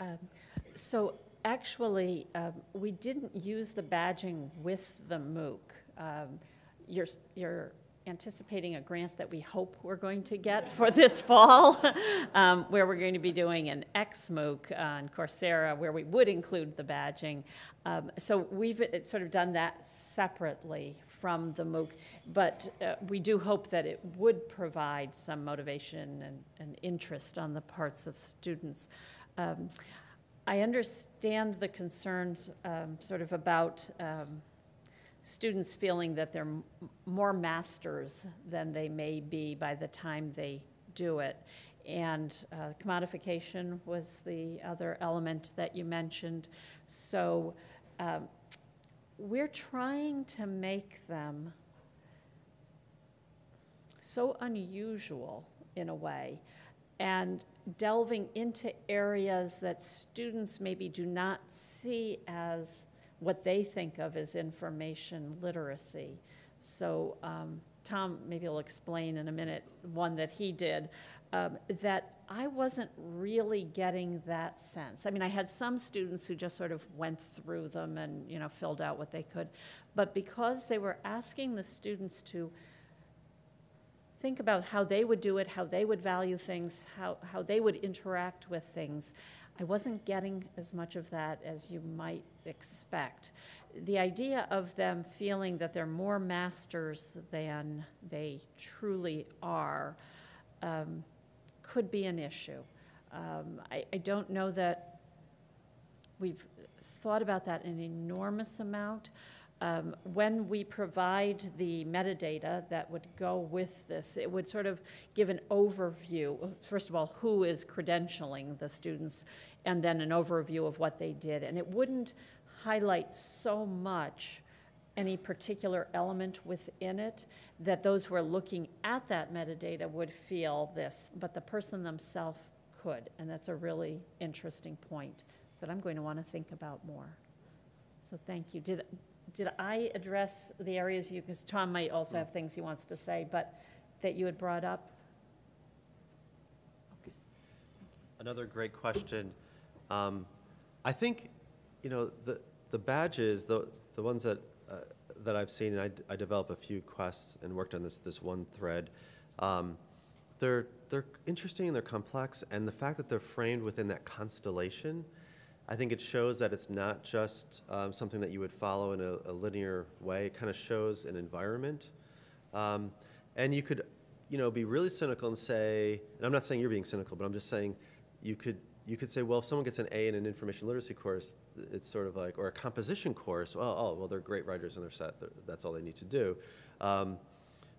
Um, so actually, um, we didn't use the badging with the MOOC. Um, you're, you're anticipating a grant that we hope we're going to get for this fall, [laughs] um, where we're going to be doing an XMOOC on Coursera, where we would include the badging. Um, so we've uh, sort of done that separately from the MOOC, but uh, we do hope that it would provide some motivation and, and interest on the parts of students. Um, I understand the concerns um, sort of about um, students feeling that they're more masters than they may be by the time they do it. And uh, commodification was the other element that you mentioned. So um, we're trying to make them so unusual in a way and delving into areas that students maybe do not see as what they think of as information literacy. So um, Tom maybe will explain in a minute one that he did um, that I wasn't really getting that sense. I mean, I had some students who just sort of went through them and you know filled out what they could, but because they were asking the students to think about how they would do it, how they would value things, how, how they would interact with things. I wasn't getting as much of that as you might expect. The idea of them feeling that they're more masters than they truly are um, could be an issue. Um, I, I don't know that we've thought about that an enormous amount. Um, when we provide the metadata that would go with this, it would sort of give an overview. First of all, who is credentialing the students, and then an overview of what they did. And it wouldn't highlight so much any particular element within it that those who are looking at that metadata would feel this, but the person themselves could. And that's a really interesting point that I'm going to want to think about more. So thank you. Did, did I address the areas you, because Tom might also have things he wants to say, but that you had brought up? Another great question. Um, I think, you know, the, the badges, the, the ones that, uh, that I've seen, and I, I developed a few quests and worked on this, this one thread. Um, they're, they're interesting and they're complex, and the fact that they're framed within that constellation, I think it shows that it's not just um, something that you would follow in a, a linear way. It kind of shows an environment. Um, and you could, you know, be really cynical and say, and I'm not saying you're being cynical, but I'm just saying you could, you could say, well, if someone gets an A in an information literacy course, it's sort of like, or a composition course, well, oh, well, they're great writers in their set. They're, set, that's all they need to do. Um,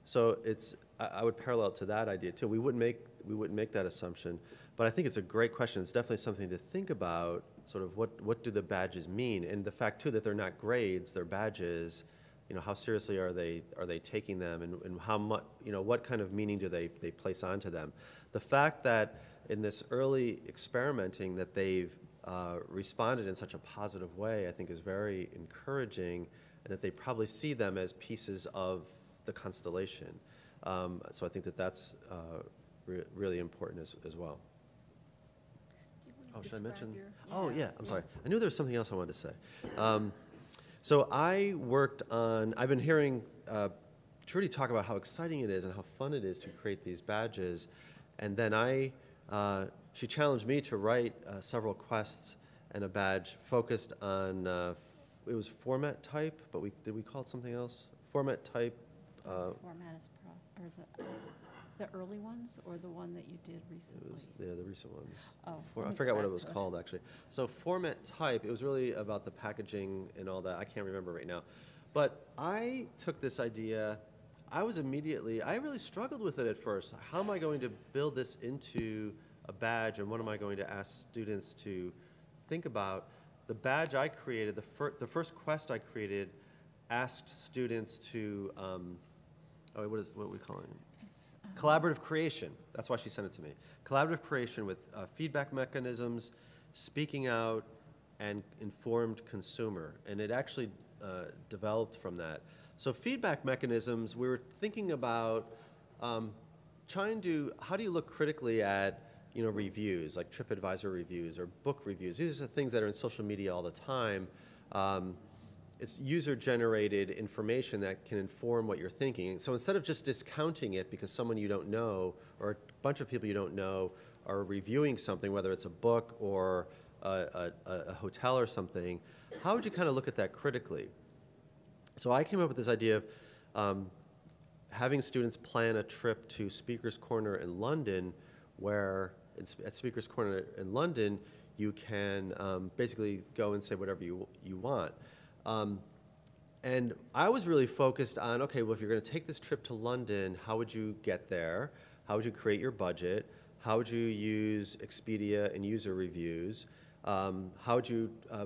so it's, I, I would parallel to that idea too. We wouldn't make, we wouldn't make that assumption, but I think it's a great question. It's definitely something to think about. Sort of what, what do the badges mean, and the fact too that they're not grades, they're badges. You know, how seriously are they are they taking them, and, and how much you know what kind of meaning do they they place onto them? The fact that in this early experimenting that they've uh, responded in such a positive way, I think is very encouraging, and that they probably see them as pieces of the constellation. Um, so I think that that's uh, re- really important as, as well. Oh, should I mention? Oh, yeah, I'm sorry. I knew there was something else I wanted to say. Um, so I worked on, I've been hearing uh, Trudi talk about how exciting it is and how fun it is to create these badges. And then I, uh, she challenged me to write uh, several quests and a badge focused on, uh, it was format type, but we, did we call it something else? Format type, uh, Format is pro, or the, the early ones, or the one that you did It recently? was, yeah, the recent ones. Oh, For, I forgot what it was called, actually. So format type, it was really about the packaging and all that. I can't remember right now. But I took this idea, I was immediately, I really struggled with it at first. How am I going to build this into a badge, and what am I going to ask students to think about? The badge I created, the, fir- the first quest I created, asked students to, um, oh, wait, what is, what are we calling it? Collaborative creation. That's why she sent it to me. Collaborative creation with uh, feedback mechanisms, speaking out, and informed consumer. And it actually uh, developed from that. So feedback mechanisms, we were thinking about um, trying to, how do you look critically at you know, reviews, like TripAdvisor reviews or book reviews. These are things that are in social media all the time. Um, it's user-generated information that can inform what you're thinking. So instead of just discounting it because someone you don't know or a bunch of people you don't know are reviewing something, whether it's a book or a, a, a hotel or something, how would you kind of look at that critically? So I came up with this idea of um, having students plan a trip to Speaker's Corner in London, where at Speaker's Corner in London, you can um, basically go and say whatever you, you want. Um, and I was really focused on okay, well, if you're going to take this trip to London, how would you get there? how would you create your budget, how would you use Expedia and user reviews, um, how would you uh,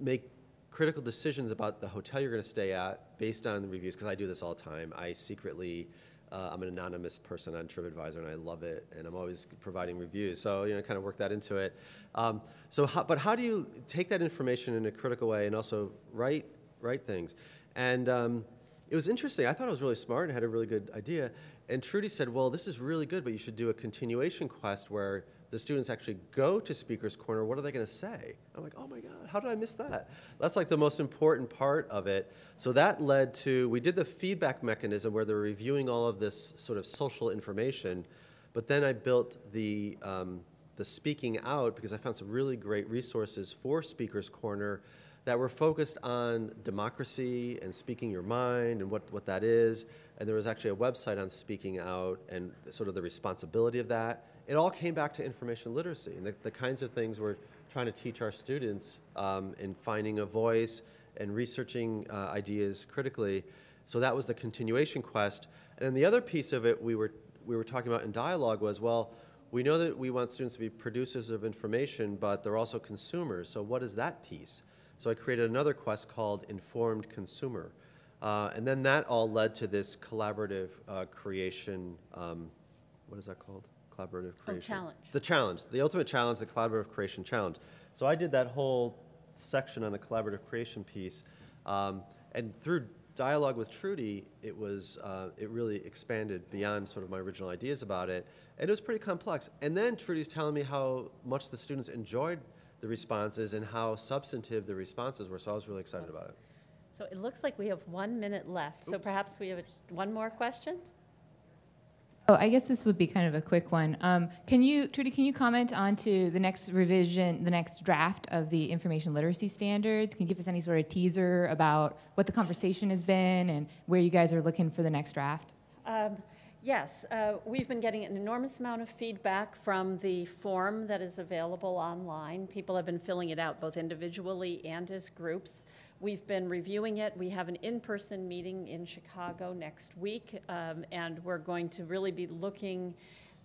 make critical decisions about the hotel you're going to stay at based on the reviews, because I do this all the time. I secretly, uh, I'm an anonymous person on TripAdvisor, and I love it, and I'm always providing reviews. So, you know, kind of work that into it. Um, so, how, but how do you take that information in a critical way and also write, write things? And um, it was interesting. I thought I was really smart and had a really good idea. And Trudi said, well, this is really good, but you should do a continuation quest where the students actually go to Speaker's Corner, what are they going to say? I'm like, oh my God, how did I miss that? That's like the most important part of it. So that led to, we did the feedback mechanism where they're reviewing all of this sort of social information, but then I built the, um, the speaking out because I found some really great resources for Speaker's Corner that were focused on democracy and speaking your mind and what, what that is. And there was actually a website on speaking out and sort of the responsibility of that it all came back to information literacy and the, the kinds of things we're trying to teach our students um, in finding a voice and researching uh, ideas critically. So that was the continuation quest. And then the other piece of it we were, we were talking about in dialogue was, well, we know that we want students to be producers of information, but they're also consumers. So what is that piece? So I created another quest called Informed Consumer. Uh, and then that all led to this collaborative uh, creation, um, what is that called? Collaborative creation. challenge. The challenge, the ultimate challenge, the collaborative creation challenge. So I did that whole section on the collaborative creation piece, um, and through dialogue with Trudi, it was uh, it really expanded beyond sort of my original ideas about it, and it was pretty complex. And then Trudi's telling me how much the students enjoyed the responses and how substantive the responses were. So I was really excited about it. So it looks like we have one minute left, so perhaps we have a- one more question? Oh, I guess this would be kind of a quick one. Um, can you, Trudi, can you comment on to the next revision, the next draft of the information literacy standards? Can you give us any sort of teaser about what the conversation has been and where you guys are looking for the next draft? Um, Yes, uh, we've been getting an enormous amount of feedback from the form that is available online. People have been filling it out both individually and as groups. We've been reviewing it. We have an in-person meeting in Chicago next week, um, and we're going to really be looking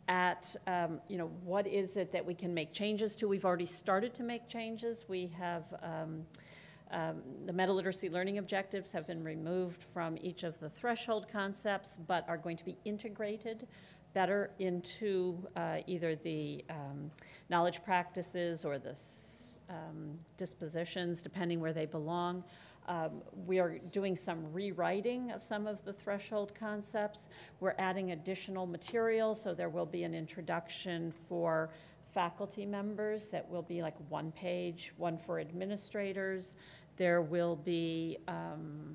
at, um, you know, what is it that we can make changes to. We've already started to make changes. We have um, um, the meta literacy learning objectives have been removed from each of the threshold concepts, but are going to be integrated better into uh, either the um, knowledge practices or the um, dispositions, depending where they belong. Um, we are doing some rewriting of some of the threshold concepts. We're adding additional material, so there will be an introduction for faculty members that will be like one page, one for administrators. There will be, um,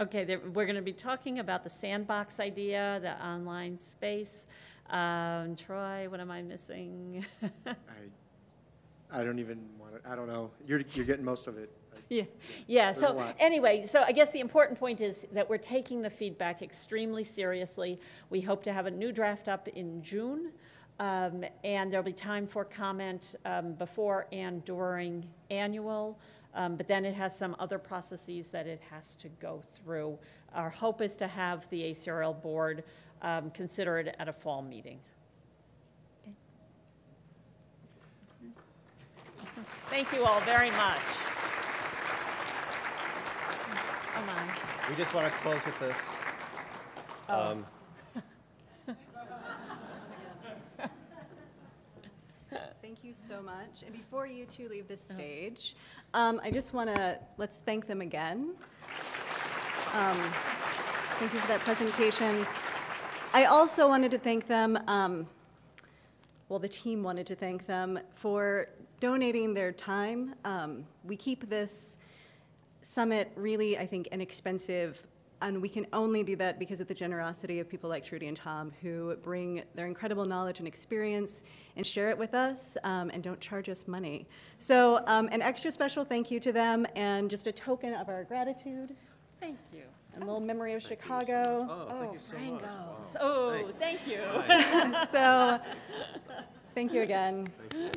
okay, there, we're going to be talking about the sandbox idea, the online space. Um, Troy, what am I missing? [laughs] I, I don't even want to, I don't know. You're, you're getting most of it. [laughs] Yeah, yeah, There's so anyway, so I guess the important point is that we're taking the feedback extremely seriously. We hope to have a new draft up in June, um, and there'll be time for comment um, before and during annual, um, but then it has some other processes that it has to go through. Our hope is to have the ACRL board um, consider it at a fall meeting. Okay. Thank you all very much. Come on. We just want to close with this. Oh. Um, [laughs] Thank you so much. And before you two leave this stage, um, I just want to, let's thank them again. Um, Thank you for that presentation. I also wanted to thank them, um, well, the team wanted to thank them for donating their time. Um, We keep this summit really, I think, inexpensive, and we can only do that because of the generosity of people like Trudi and Tom, who bring their incredible knowledge and experience and share it with us, um, and don't charge us money. So um, an extra special thank you to them, and just a token of our gratitude, Thank you. And a little memory of Chicago. Oh, thank you so oh, much. Wow. Oh, thank you. [laughs] So, thank you again. Thank you.